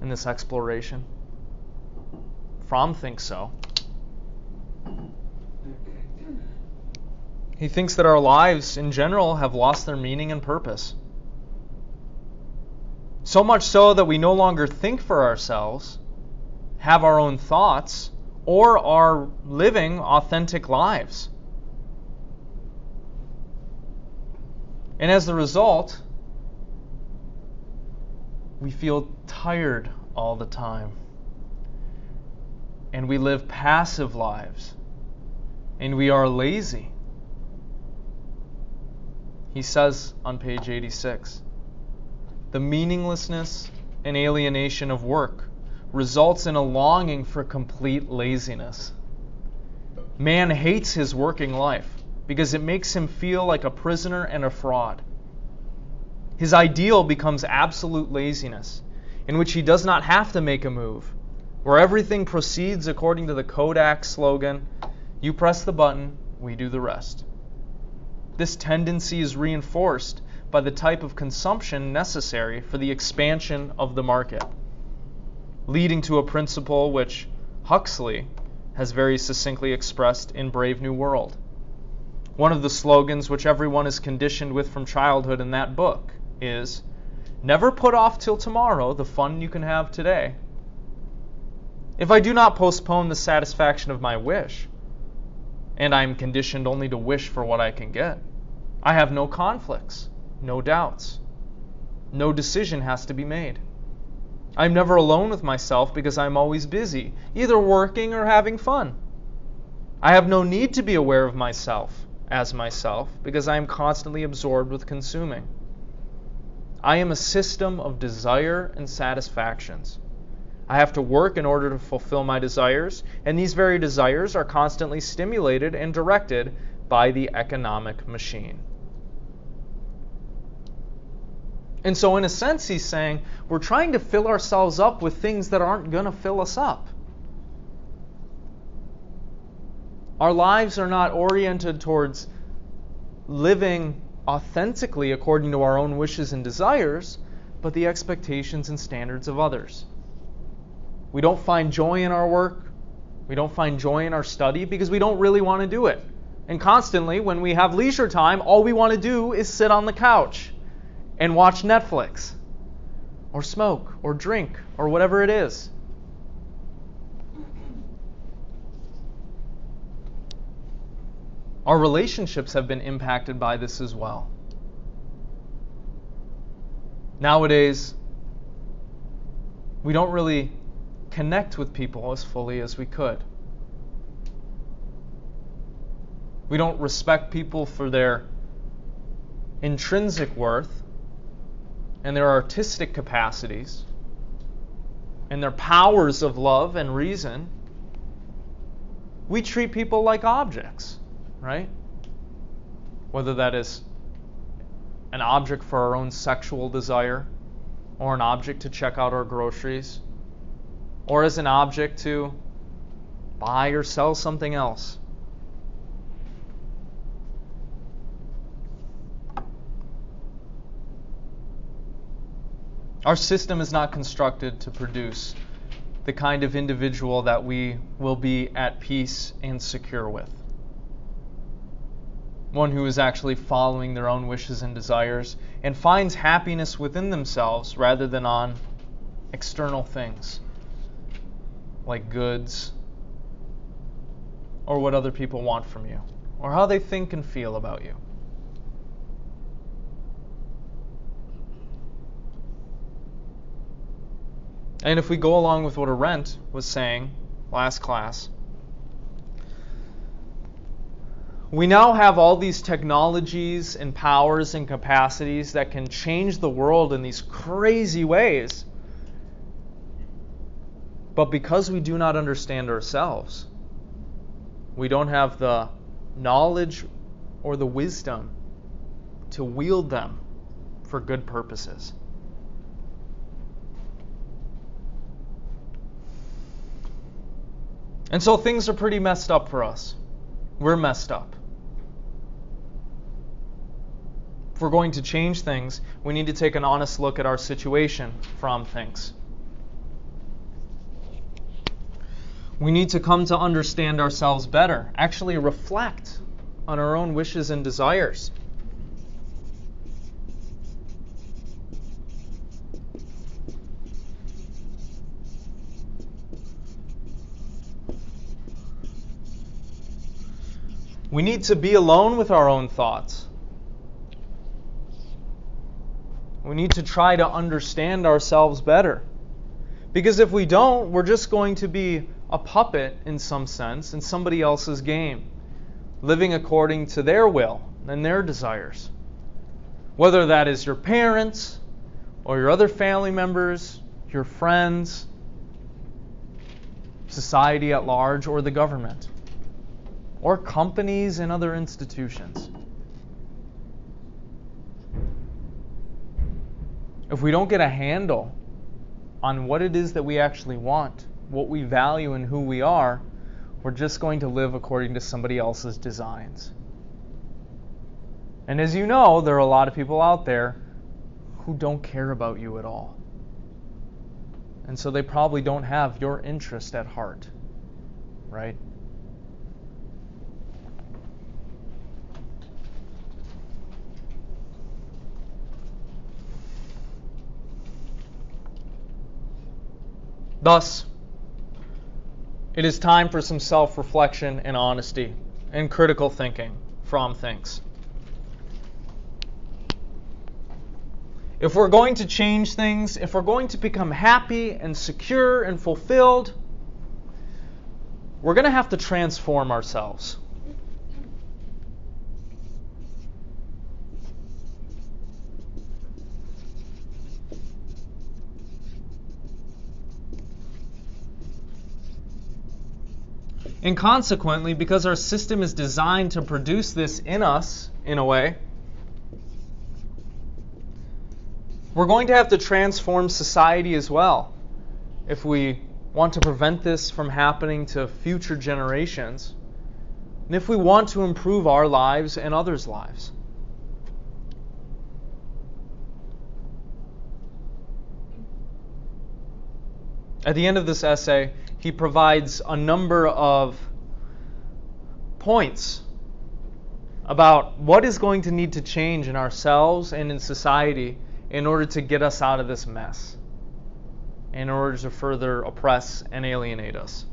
and this exploration? Fromm thinks so. He thinks that our lives in general have lost their meaning and purpose. So much so that we no longer think for ourselves, have our own thoughts, or are living authentic lives. And as the result, we feel tired all the time. And we live passive lives. And we are lazy. He says on page 86 the meaninglessness and alienation of work results in a longing for complete laziness. Man hates his working life because it makes him feel like a prisoner and a fraud. His ideal becomes absolute laziness, in which he does not have to make a move, where everything proceeds according to the Kodak slogan you press the button, we do the rest. This tendency is reinforced by the type of consumption necessary for the expansion of the market, leading to a principle which Huxley has very succinctly expressed in Brave New World. One of the slogans which everyone is conditioned with from childhood in that book is Never put off till tomorrow the fun you can have today. If I do not postpone the satisfaction of my wish, and I am conditioned only to wish for what I can get, I have no conflicts, no doubts. No decision has to be made. I'm never alone with myself because I'm always busy, either working or having fun. I have no need to be aware of myself as myself because I am constantly absorbed with consuming. I am a system of desire and satisfactions. I have to work in order to fulfill my desires, and these very desires are constantly stimulated and directed by the economic machine. And so, in a sense, he's saying we're trying to fill ourselves up with things that aren't going to fill us up. Our lives are not oriented towards living authentically according to our own wishes and desires, but the expectations and standards of others. We don't find joy in our work. We don't find joy in our study because we don't really want to do it. And constantly, when we have leisure time, all we want to do is sit on the couch and watch Netflix or smoke or drink or whatever it is. Our relationships have been impacted by this as well. Nowadays, we don't really connect with people as fully as we could. We don't respect people for their intrinsic worth and their artistic capacities and their powers of love and reason, we treat people like objects, right? Whether that is an object for our own sexual desire, or an object to check out our groceries, or as an object to buy or sell something else. Our system is not constructed to produce the kind of individual that we will be at peace and secure with. One who is actually following their own wishes and desires and finds happiness within themselves rather than on external things like goods or what other people want from you or how they think and feel about you. And if we go along with what Arendt was saying last class, we now have all these technologies and powers and capacities that can change the world in these crazy ways. But because we do not understand ourselves, we don't have the knowledge or the wisdom to wield them for good purposes. And so things are pretty messed up for us. We're messed up. If we're going to change things, we need to take an honest look at our situation Fromm thinks. We need to come to understand ourselves better, actually reflect on our own wishes and desires. We need to be alone with our own thoughts. We need to try to understand ourselves better. Because if we don't, we're just going to be a puppet in some sense in somebody else's game, living according to their will and their desires. Whether that is your parents or your other family members, your friends, society at large, or the government or companies and other institutions. If we don't get a handle on what it is that we actually want, what we value, and who we are, we're just going to live according to somebody else's designs. And as you know, there are a lot of people out there who don't care about you at all. And so they probably don't have your interest at heart, right? Thus, it is time for some self reflection and honesty and critical thinking. Fromm thinks. If we're going to change things, if we're going to become happy and secure and fulfilled, we're going to have to transform ourselves. And consequently, because our system is designed to produce this in us, in a way, we're going to have to transform society as well if we want to prevent this from happening to future generations, and if we want to improve our lives and others' lives. At the end of this essay, he provides a number of points about what is going to need to change in ourselves and in society in order to get us out of this mess, in order to further oppress and alienate us.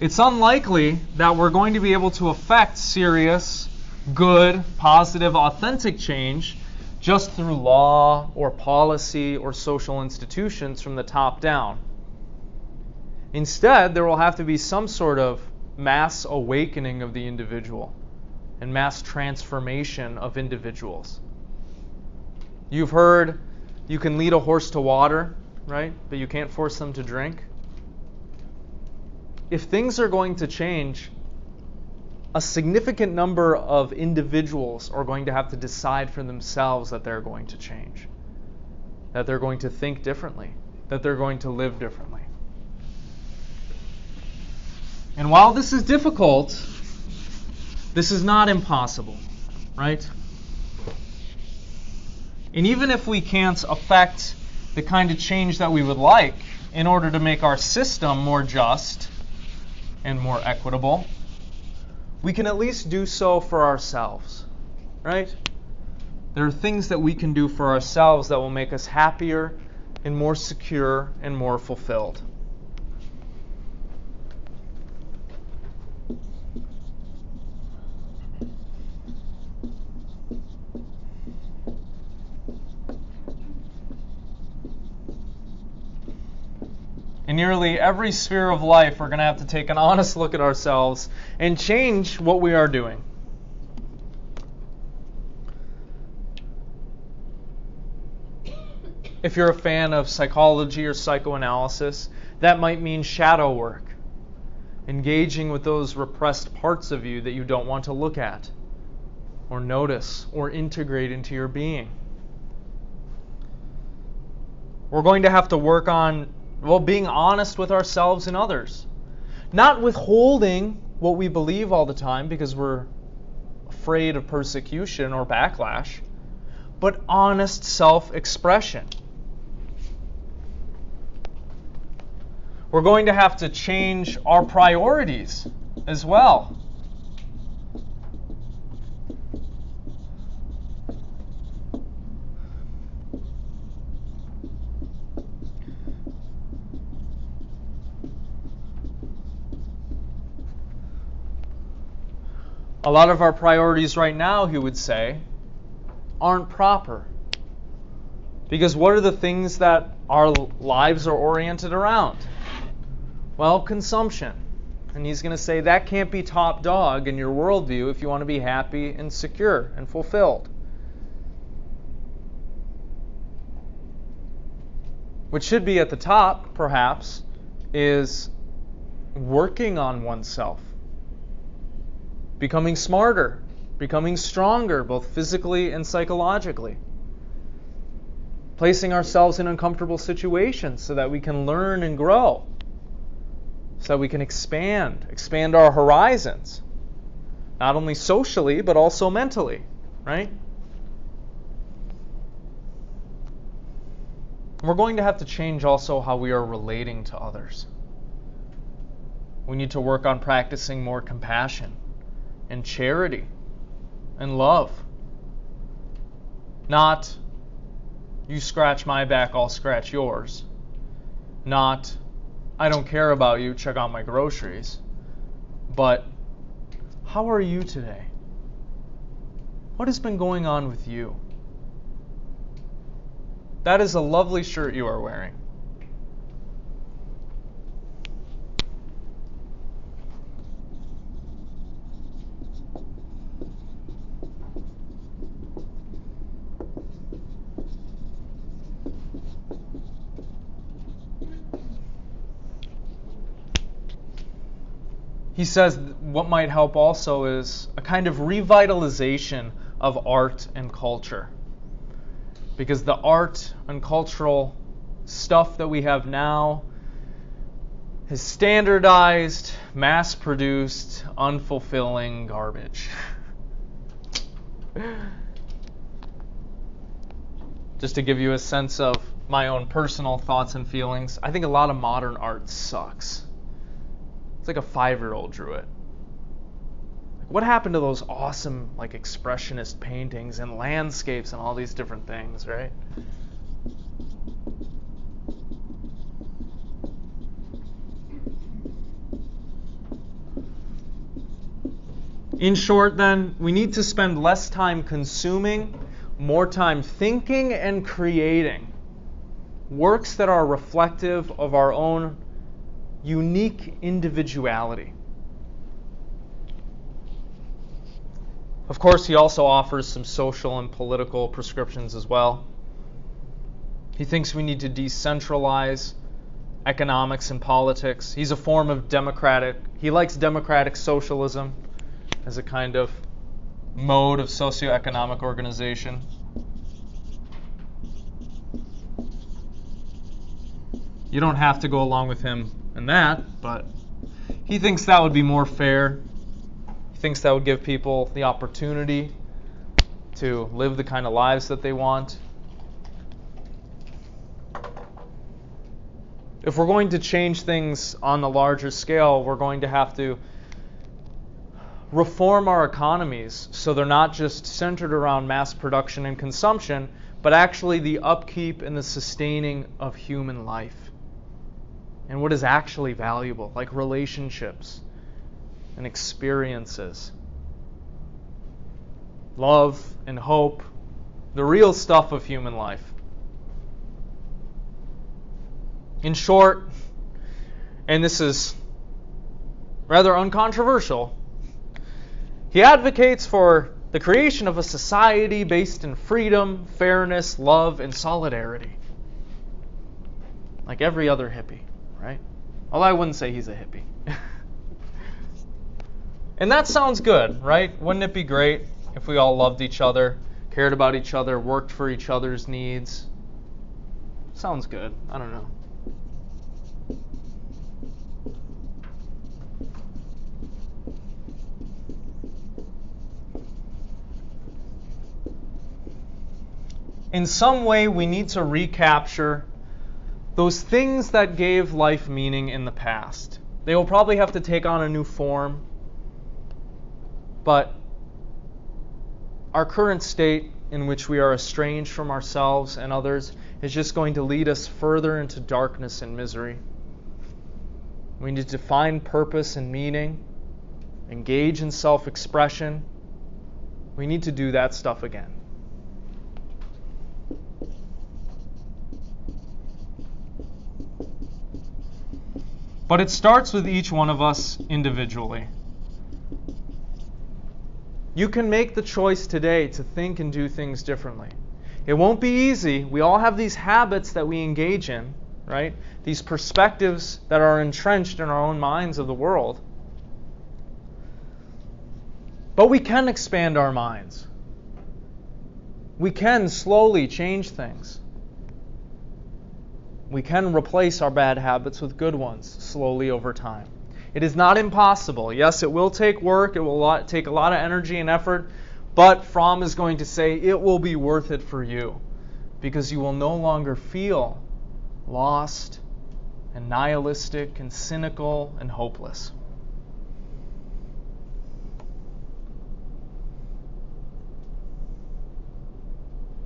It's unlikely that we're going to be able to affect serious, good, positive, authentic change just through law or policy or social institutions from the top down. Instead, there will have to be some sort of mass awakening of the individual and mass transformation of individuals. You've heard you can lead a horse to water, right? But you can't force them to drink if things are going to change, a significant number of individuals are going to have to decide for themselves that they're going to change, that they're going to think differently, that they're going to live differently. And while this is difficult, this is not impossible, right? And even if we can't affect the kind of change that we would like in order to make our system more just, and more equitable, we can at least do so for ourselves, right? There are things that we can do for ourselves that will make us happier and more secure and more fulfilled. In nearly every sphere of life, we're going to have to take an honest look at ourselves and change what we are doing. If you're a fan of psychology or psychoanalysis, that might mean shadow work, engaging with those repressed parts of you that you don't want to look at, or notice, or integrate into your being. We're going to have to work on well, being honest with ourselves and others. Not withholding what we believe all the time because we're afraid of persecution or backlash, but honest self expression. We're going to have to change our priorities as well. A lot of our priorities right now, he would say, aren't proper. Because what are the things that our lives are oriented around? Well, consumption. And he's going to say that can't be top dog in your worldview if you want to be happy and secure and fulfilled. What should be at the top, perhaps, is working on oneself becoming smarter, becoming stronger, both physically and psychologically. placing ourselves in uncomfortable situations so that we can learn and grow, so that we can expand, expand our horizons, not only socially, but also mentally, right? We're going to have to change also how we are relating to others. We need to work on practicing more compassion and charity and love. Not, you scratch my back, I'll scratch yours. Not, I don't care about you, check out my groceries. But, how are you today? What has been going on with you? That is a lovely shirt you are wearing. He says what might help also is a kind of revitalization of art and culture. Because the art and cultural stuff that we have now is standardized, mass produced, unfulfilling garbage. Just to give you a sense of my own personal thoughts and feelings, I think a lot of modern art sucks. It's like a five year old drew it. Like, what happened to those awesome, like, expressionist paintings and landscapes and all these different things, right? In short, then, we need to spend less time consuming, more time thinking and creating works that are reflective of our own unique individuality. Of course, he also offers some social and political prescriptions as well. He thinks we need to decentralize economics and politics. He's a form of democratic, he likes democratic socialism as a kind of mode of socioeconomic organization. You don't have to go along with him and that, but he thinks that would be more fair. He thinks that would give people the opportunity to live the kind of lives that they want. If we're going to change things on the larger scale, we're going to have to reform our economies so they're not just centered around mass production and consumption, but actually the upkeep and the sustaining of human life and what is actually valuable, like relationships and experiences, love and hope, the real stuff of human life. In short, and this is rather uncontroversial, he advocates for the creation of a society based in freedom, fairness, love, and solidarity. Like every other hippie right? Although I wouldn't say he's a hippie. and that sounds good, right? Wouldn't it be great if we all loved each other, cared about each other, worked for each other's needs? Sounds good. I don't know. In some way, we need to recapture those things that gave life meaning in the past. They will probably have to take on a new form, but our current state in which we are estranged from ourselves and others is just going to lead us further into darkness and misery. We need to find purpose and meaning, engage in self expression. We need to do that stuff again. But it starts with each one of us individually. You can make the choice today to think and do things differently. It won't be easy. We all have these habits that we engage in, right? These perspectives that are entrenched in our own minds of the world. But we can expand our minds. We can slowly change things. We can replace our bad habits with good ones slowly over time. It is not impossible. Yes, it will take work, it will take a lot of energy and effort, but Fromm is going to say it will be worth it for you because you will no longer feel lost and nihilistic and cynical and hopeless.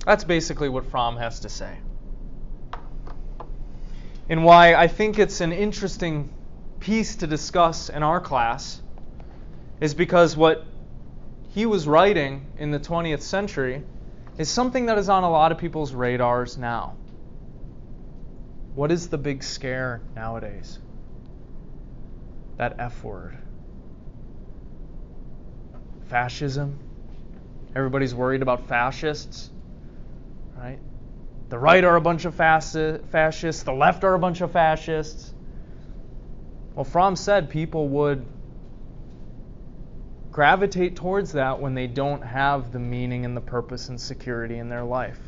That's basically what Fromm has to say. And why I think it's an interesting piece to discuss in our class is because what he was writing in the 20th century is something that is on a lot of people's radars now. What is the big scare nowadays? That F word. Fascism. Everybody's worried about fascists, right? The right are a bunch of fascists, the left are a bunch of fascists. Well, Fromm said people would gravitate towards that when they don't have the meaning and the purpose and security in their life.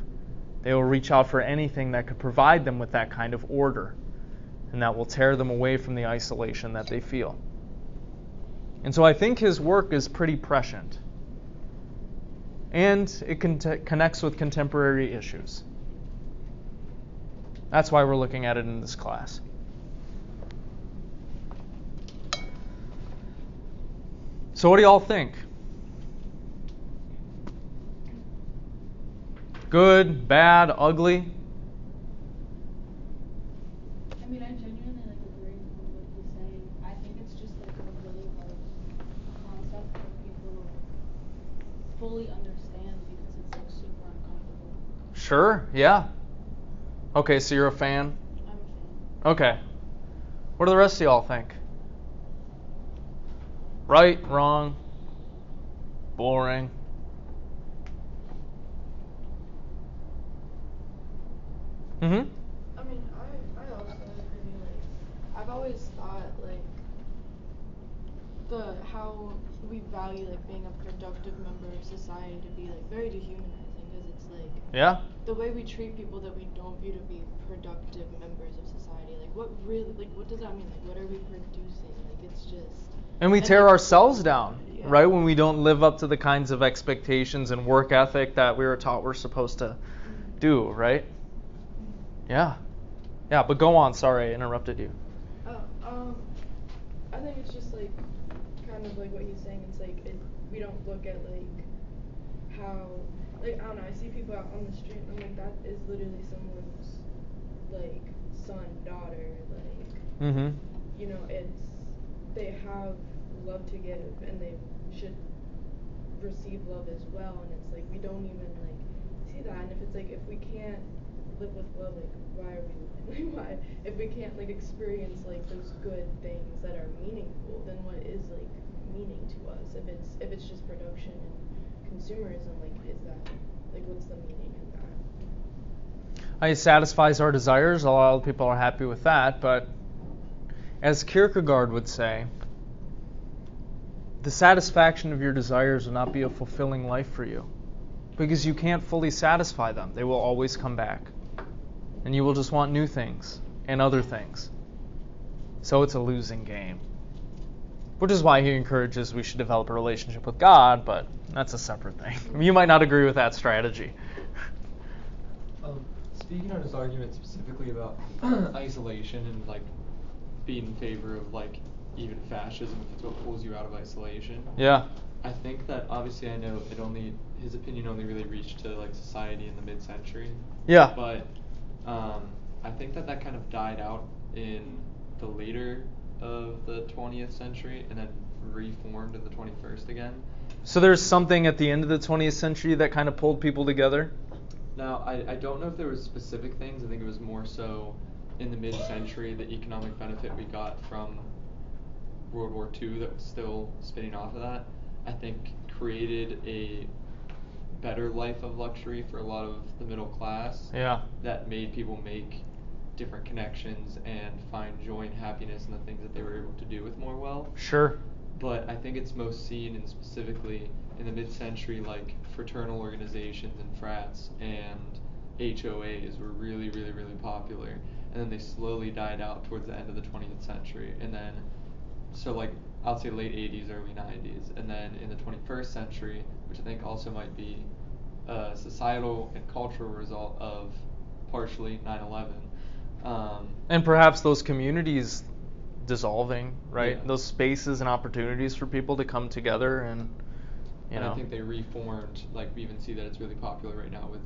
They will reach out for anything that could provide them with that kind of order, and that will tear them away from the isolation that they feel. And so I think his work is pretty prescient. And it con- connects with contemporary issues. That's why we're looking at it in this class. So, what do y'all think? Good, bad, ugly? I mean, I genuinely like agree with what he's saying. I think it's just like a really hard concept for people fully understand because it's like super uncomfortable. Sure, yeah. Okay, so you're a fan? I'm a fan. Okay. What do the rest of y'all think? Right, wrong, boring. Mm-hmm. I mean, I, I also agree. Like, I've always thought like the how we value like being a productive member of society to be like very dehumanizing because it's like Yeah. The way we treat people that we don't view to be productive members of society. Like, what really like what does that mean? Like, what are we producing? Like, it's just And we tear like- ourselves down, Yeah. right? When we don't live up to the kinds of expectations and work ethic that we were taught we're supposed to do, right? Yeah. Yeah, but go on. Sorry, I interrupted you. Oh, um, I think it's just like kind of like what he's saying. It's like it, we don't look at like how like I don't know. I see people out on the street and I'm like that is literally someone's like son, daughter, like Mm-hmm. you know it's they have love to give and they should receive love as well. And it's like we don't even like see that. And if it's like if we can't live with love, like why are we like why if we can't like experience like those good things that are meaningful, then what is like meaning to us? If it's if it's just production and consumerism, like is that like what's the meaning in that? It satisfies our desires. A lot of people are happy with that, but as Kierkegaard would say, the satisfaction of your desires will not be a fulfilling life for you because you can't fully satisfy them. They will always come back. And you will just want new things and other things. So it's a losing game. Which is why he encourages we should develop a relationship with God, but that's a separate thing. You might not agree with that strategy. Um, speaking on his argument specifically about isolation and like being in favor of like even fascism if it's what pulls you out of isolation. Yeah. I think that obviously I know it only his opinion only really reached to like society in the mid-century. Yeah. But um, I think that that kind of died out in the later of the 20th century and then reformed in the 21st again. So there's something at the end of the 20th century that kind of pulled people together. Now, I, I don't know if there was specific things. I think it was more so in the mid-century the economic benefit we got from World War II that was still spinning off of that. I think created a better life of luxury for a lot of the middle class. Yeah. That made people make different connections and find joy and happiness in the things that they were able to do with more wealth Sure. but I think it's most seen in specifically in the mid-century, like fraternal organizations and frats and HOAs were really, really, really popular, and then they slowly died out towards the end of the 20th century, and then so like I'll say late 80s, early 90s, and then in the 21st century, which I think also might be a societal and cultural result of partially 9/11. Um, And perhaps those communities dissolving, right? Yeah. Those spaces and opportunities for people to come together and you and know. I think they reformed. Like we even see that it's really popular right now with,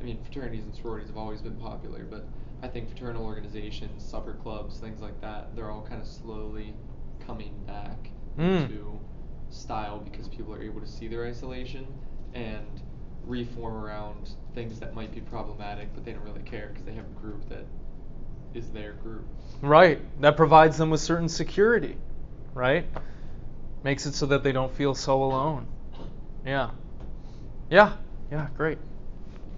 I mean, fraternities and sororities have always been popular, but I think fraternal organizations, supper clubs, things like that, they're all kind of slowly coming back Mm. into style because people are able to see their isolation and reform around things that might be problematic, but they don't really care because they have a group that is their group. Right. That provides them with certain security, right? Makes it so that they don't feel so alone. Yeah. Yeah. Yeah, great.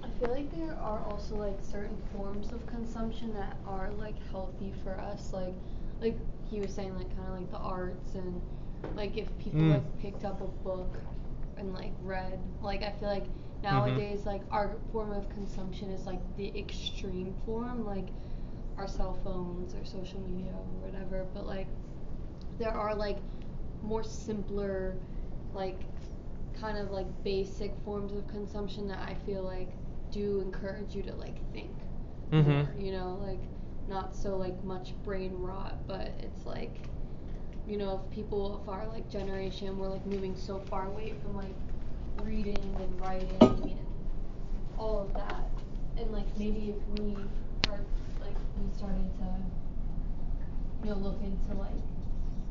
I feel like there are also like certain forms of consumption that are like healthy for us. Like like he was saying like kind of like the arts and like if people Mm. like picked up a book and like read like I feel like Mm-hmm. nowadays like our form of consumption is like the extreme form like our cell phones or social media or whatever but like there are like more simpler like kind of like basic forms of consumption that I feel like do encourage you to like think Mhm. more, you know, like not so like much brain rot, but it's like you know, if people of our like generation were like moving so far away from like reading and writing and all of that. And like maybe if we are we started to you know, look into like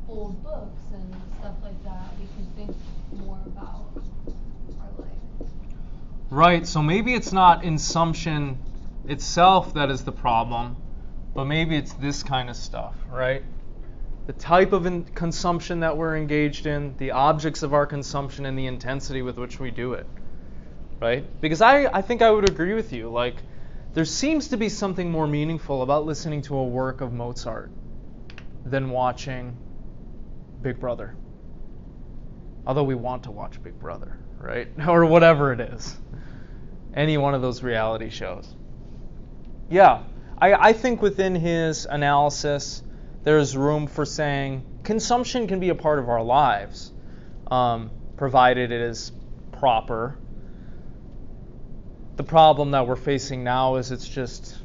old books and stuff like that, we could think more about our life. Right. So maybe it's not consumption itself that is the problem, but maybe it's this kind of stuff, right? The type of in- consumption that we're engaged in, the objects of our consumption, and the intensity with which we do it, right? Because I, I think I would agree with you. Like, there seems to be something more meaningful about listening to a work of Mozart than watching Big Brother. Although we want to watch Big Brother, right? or whatever it is. Any one of those reality shows. Yeah, I, I think within his analysis, there's room for saying consumption can be a part of our lives, um, provided it is proper. The problem that we're facing now is it's just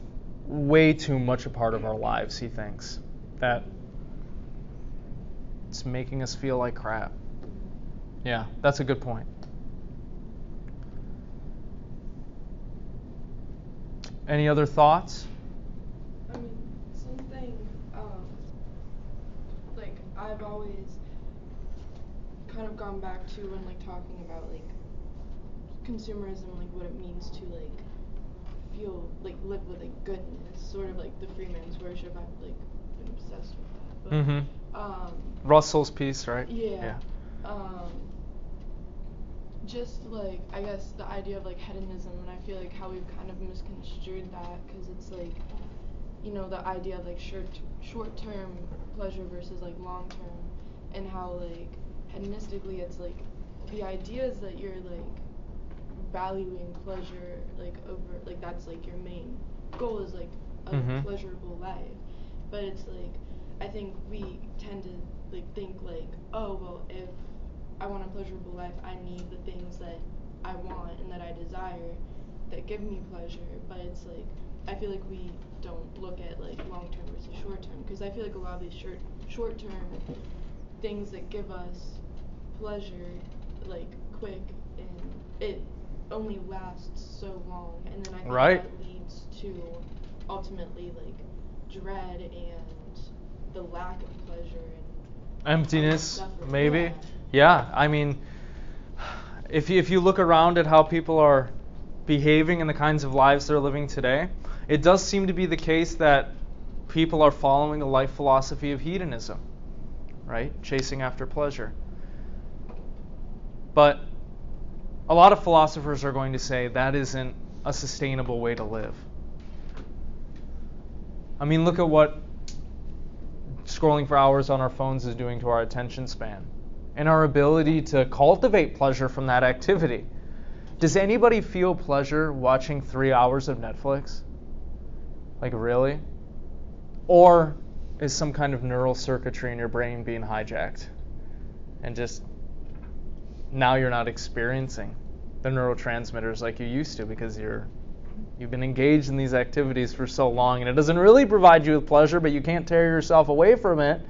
way too much a part of our lives, he thinks. That it's making us feel like crap. Yeah, that's a good point. Any other thoughts? I mean, something, um, like, I've always kind of gone back to when, like, talking about, like, consumerism, like, what it means to, like, feel, like, live with, like, goodness, sort of like the Free Man's Worship. I've, like, been obsessed with that. But, Mm-hmm. um, Russell's piece, right? yeah. Um, just like I guess the idea of like hedonism, and I feel like how we've kind of misconstrued that because it's like, you know, the idea of like short short term pleasure versus like long term, and how like hedonistically it's like the idea is that you're like valuing pleasure like over like that's like your main goal is like a Mhm. pleasurable life, but it's like I think we tend to like think like oh well if I want a pleasurable life I need the things that I want and that I desire that give me pleasure. But it's like I feel like we don't look at like long term versus short term because I feel like a lot of these short short term things that give us pleasure like quick and it only lasts so long and then I think Right. that leads to ultimately like dread and the lack of pleasure and Emptiness, maybe. yeah. Yeah, I mean, if you, if you look around at how people are behaving and the kinds of lives they're living today, it does seem to be the case that people are following a life philosophy of hedonism, right? Chasing after pleasure. But a lot of philosophers are going to say that isn't a sustainable way to live. I mean, look at what scrolling for hours on our phones is doing to our attention span and our ability to cultivate pleasure from that activity. Does anybody feel pleasure watching three hours of Netflix? Like, really? Or is some kind of neural circuitry in your brain being hijacked? And just now you're not experiencing the neurotransmitters like you used to because you're you've been engaged in these activities for so long and it doesn't really provide you with pleasure, but you can't tear yourself away from it.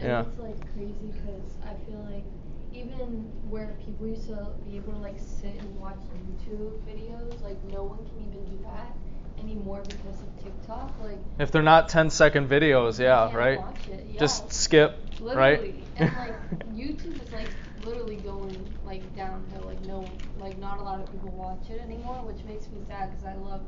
And Yeah. it's like crazy because I feel like even where people used to be able to like sit and watch YouTube videos, like no one can even do that anymore because of TikTok. Like If they're not 10 second videos, yeah, right? Yeah. Just skip, literally. right? and like YouTube is like literally going like downhill. Like no, like not a lot of people watch it anymore, which makes me sad because I love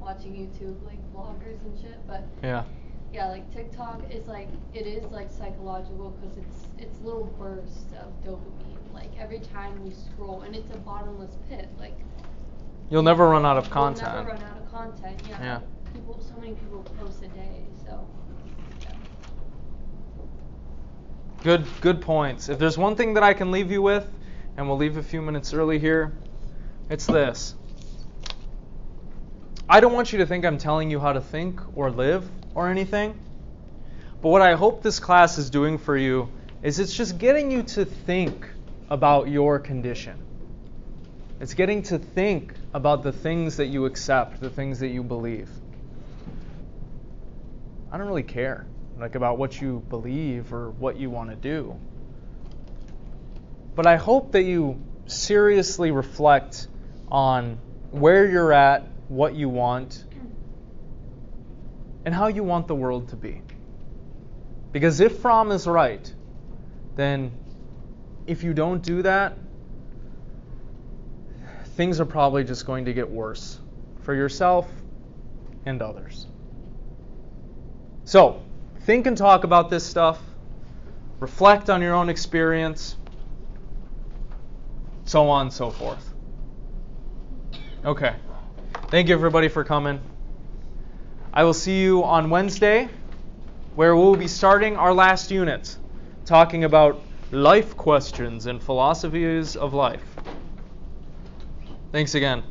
watching YouTube like vloggers and shit. But yeah. yeah, like TikTok is like it is like psychological because it's it's little bursts of dopamine. Like every time you scroll, and it's a bottomless pit. Like You'll never run out of content. you'll never run out of content. Yeah. Yeah. People, so many people post a day. So. Yeah. Good, good points. If there's one thing that I can leave you with, and we'll leave a few minutes early here, it's this. I don't want you to think I'm telling you how to think or live or anything. But what I hope this class is doing for you is it's just getting you to think about your condition. It's getting to think about the things that you accept, the things that you believe. I don't really care like about what you believe or what you want to do. But I hope that you seriously reflect on where you're at, what you want, and how you want the world to be. Because if Fromm is right, then if you don't do that, things are probably just going to get worse for yourself and others. So, think and talk about this stuff. Reflect on your own experience. So on and so forth. Okay. Thank you, everybody, for coming. I will see you on Wednesday, where we'll be starting our last unit, talking about life questions and philosophies of life. Thanks again.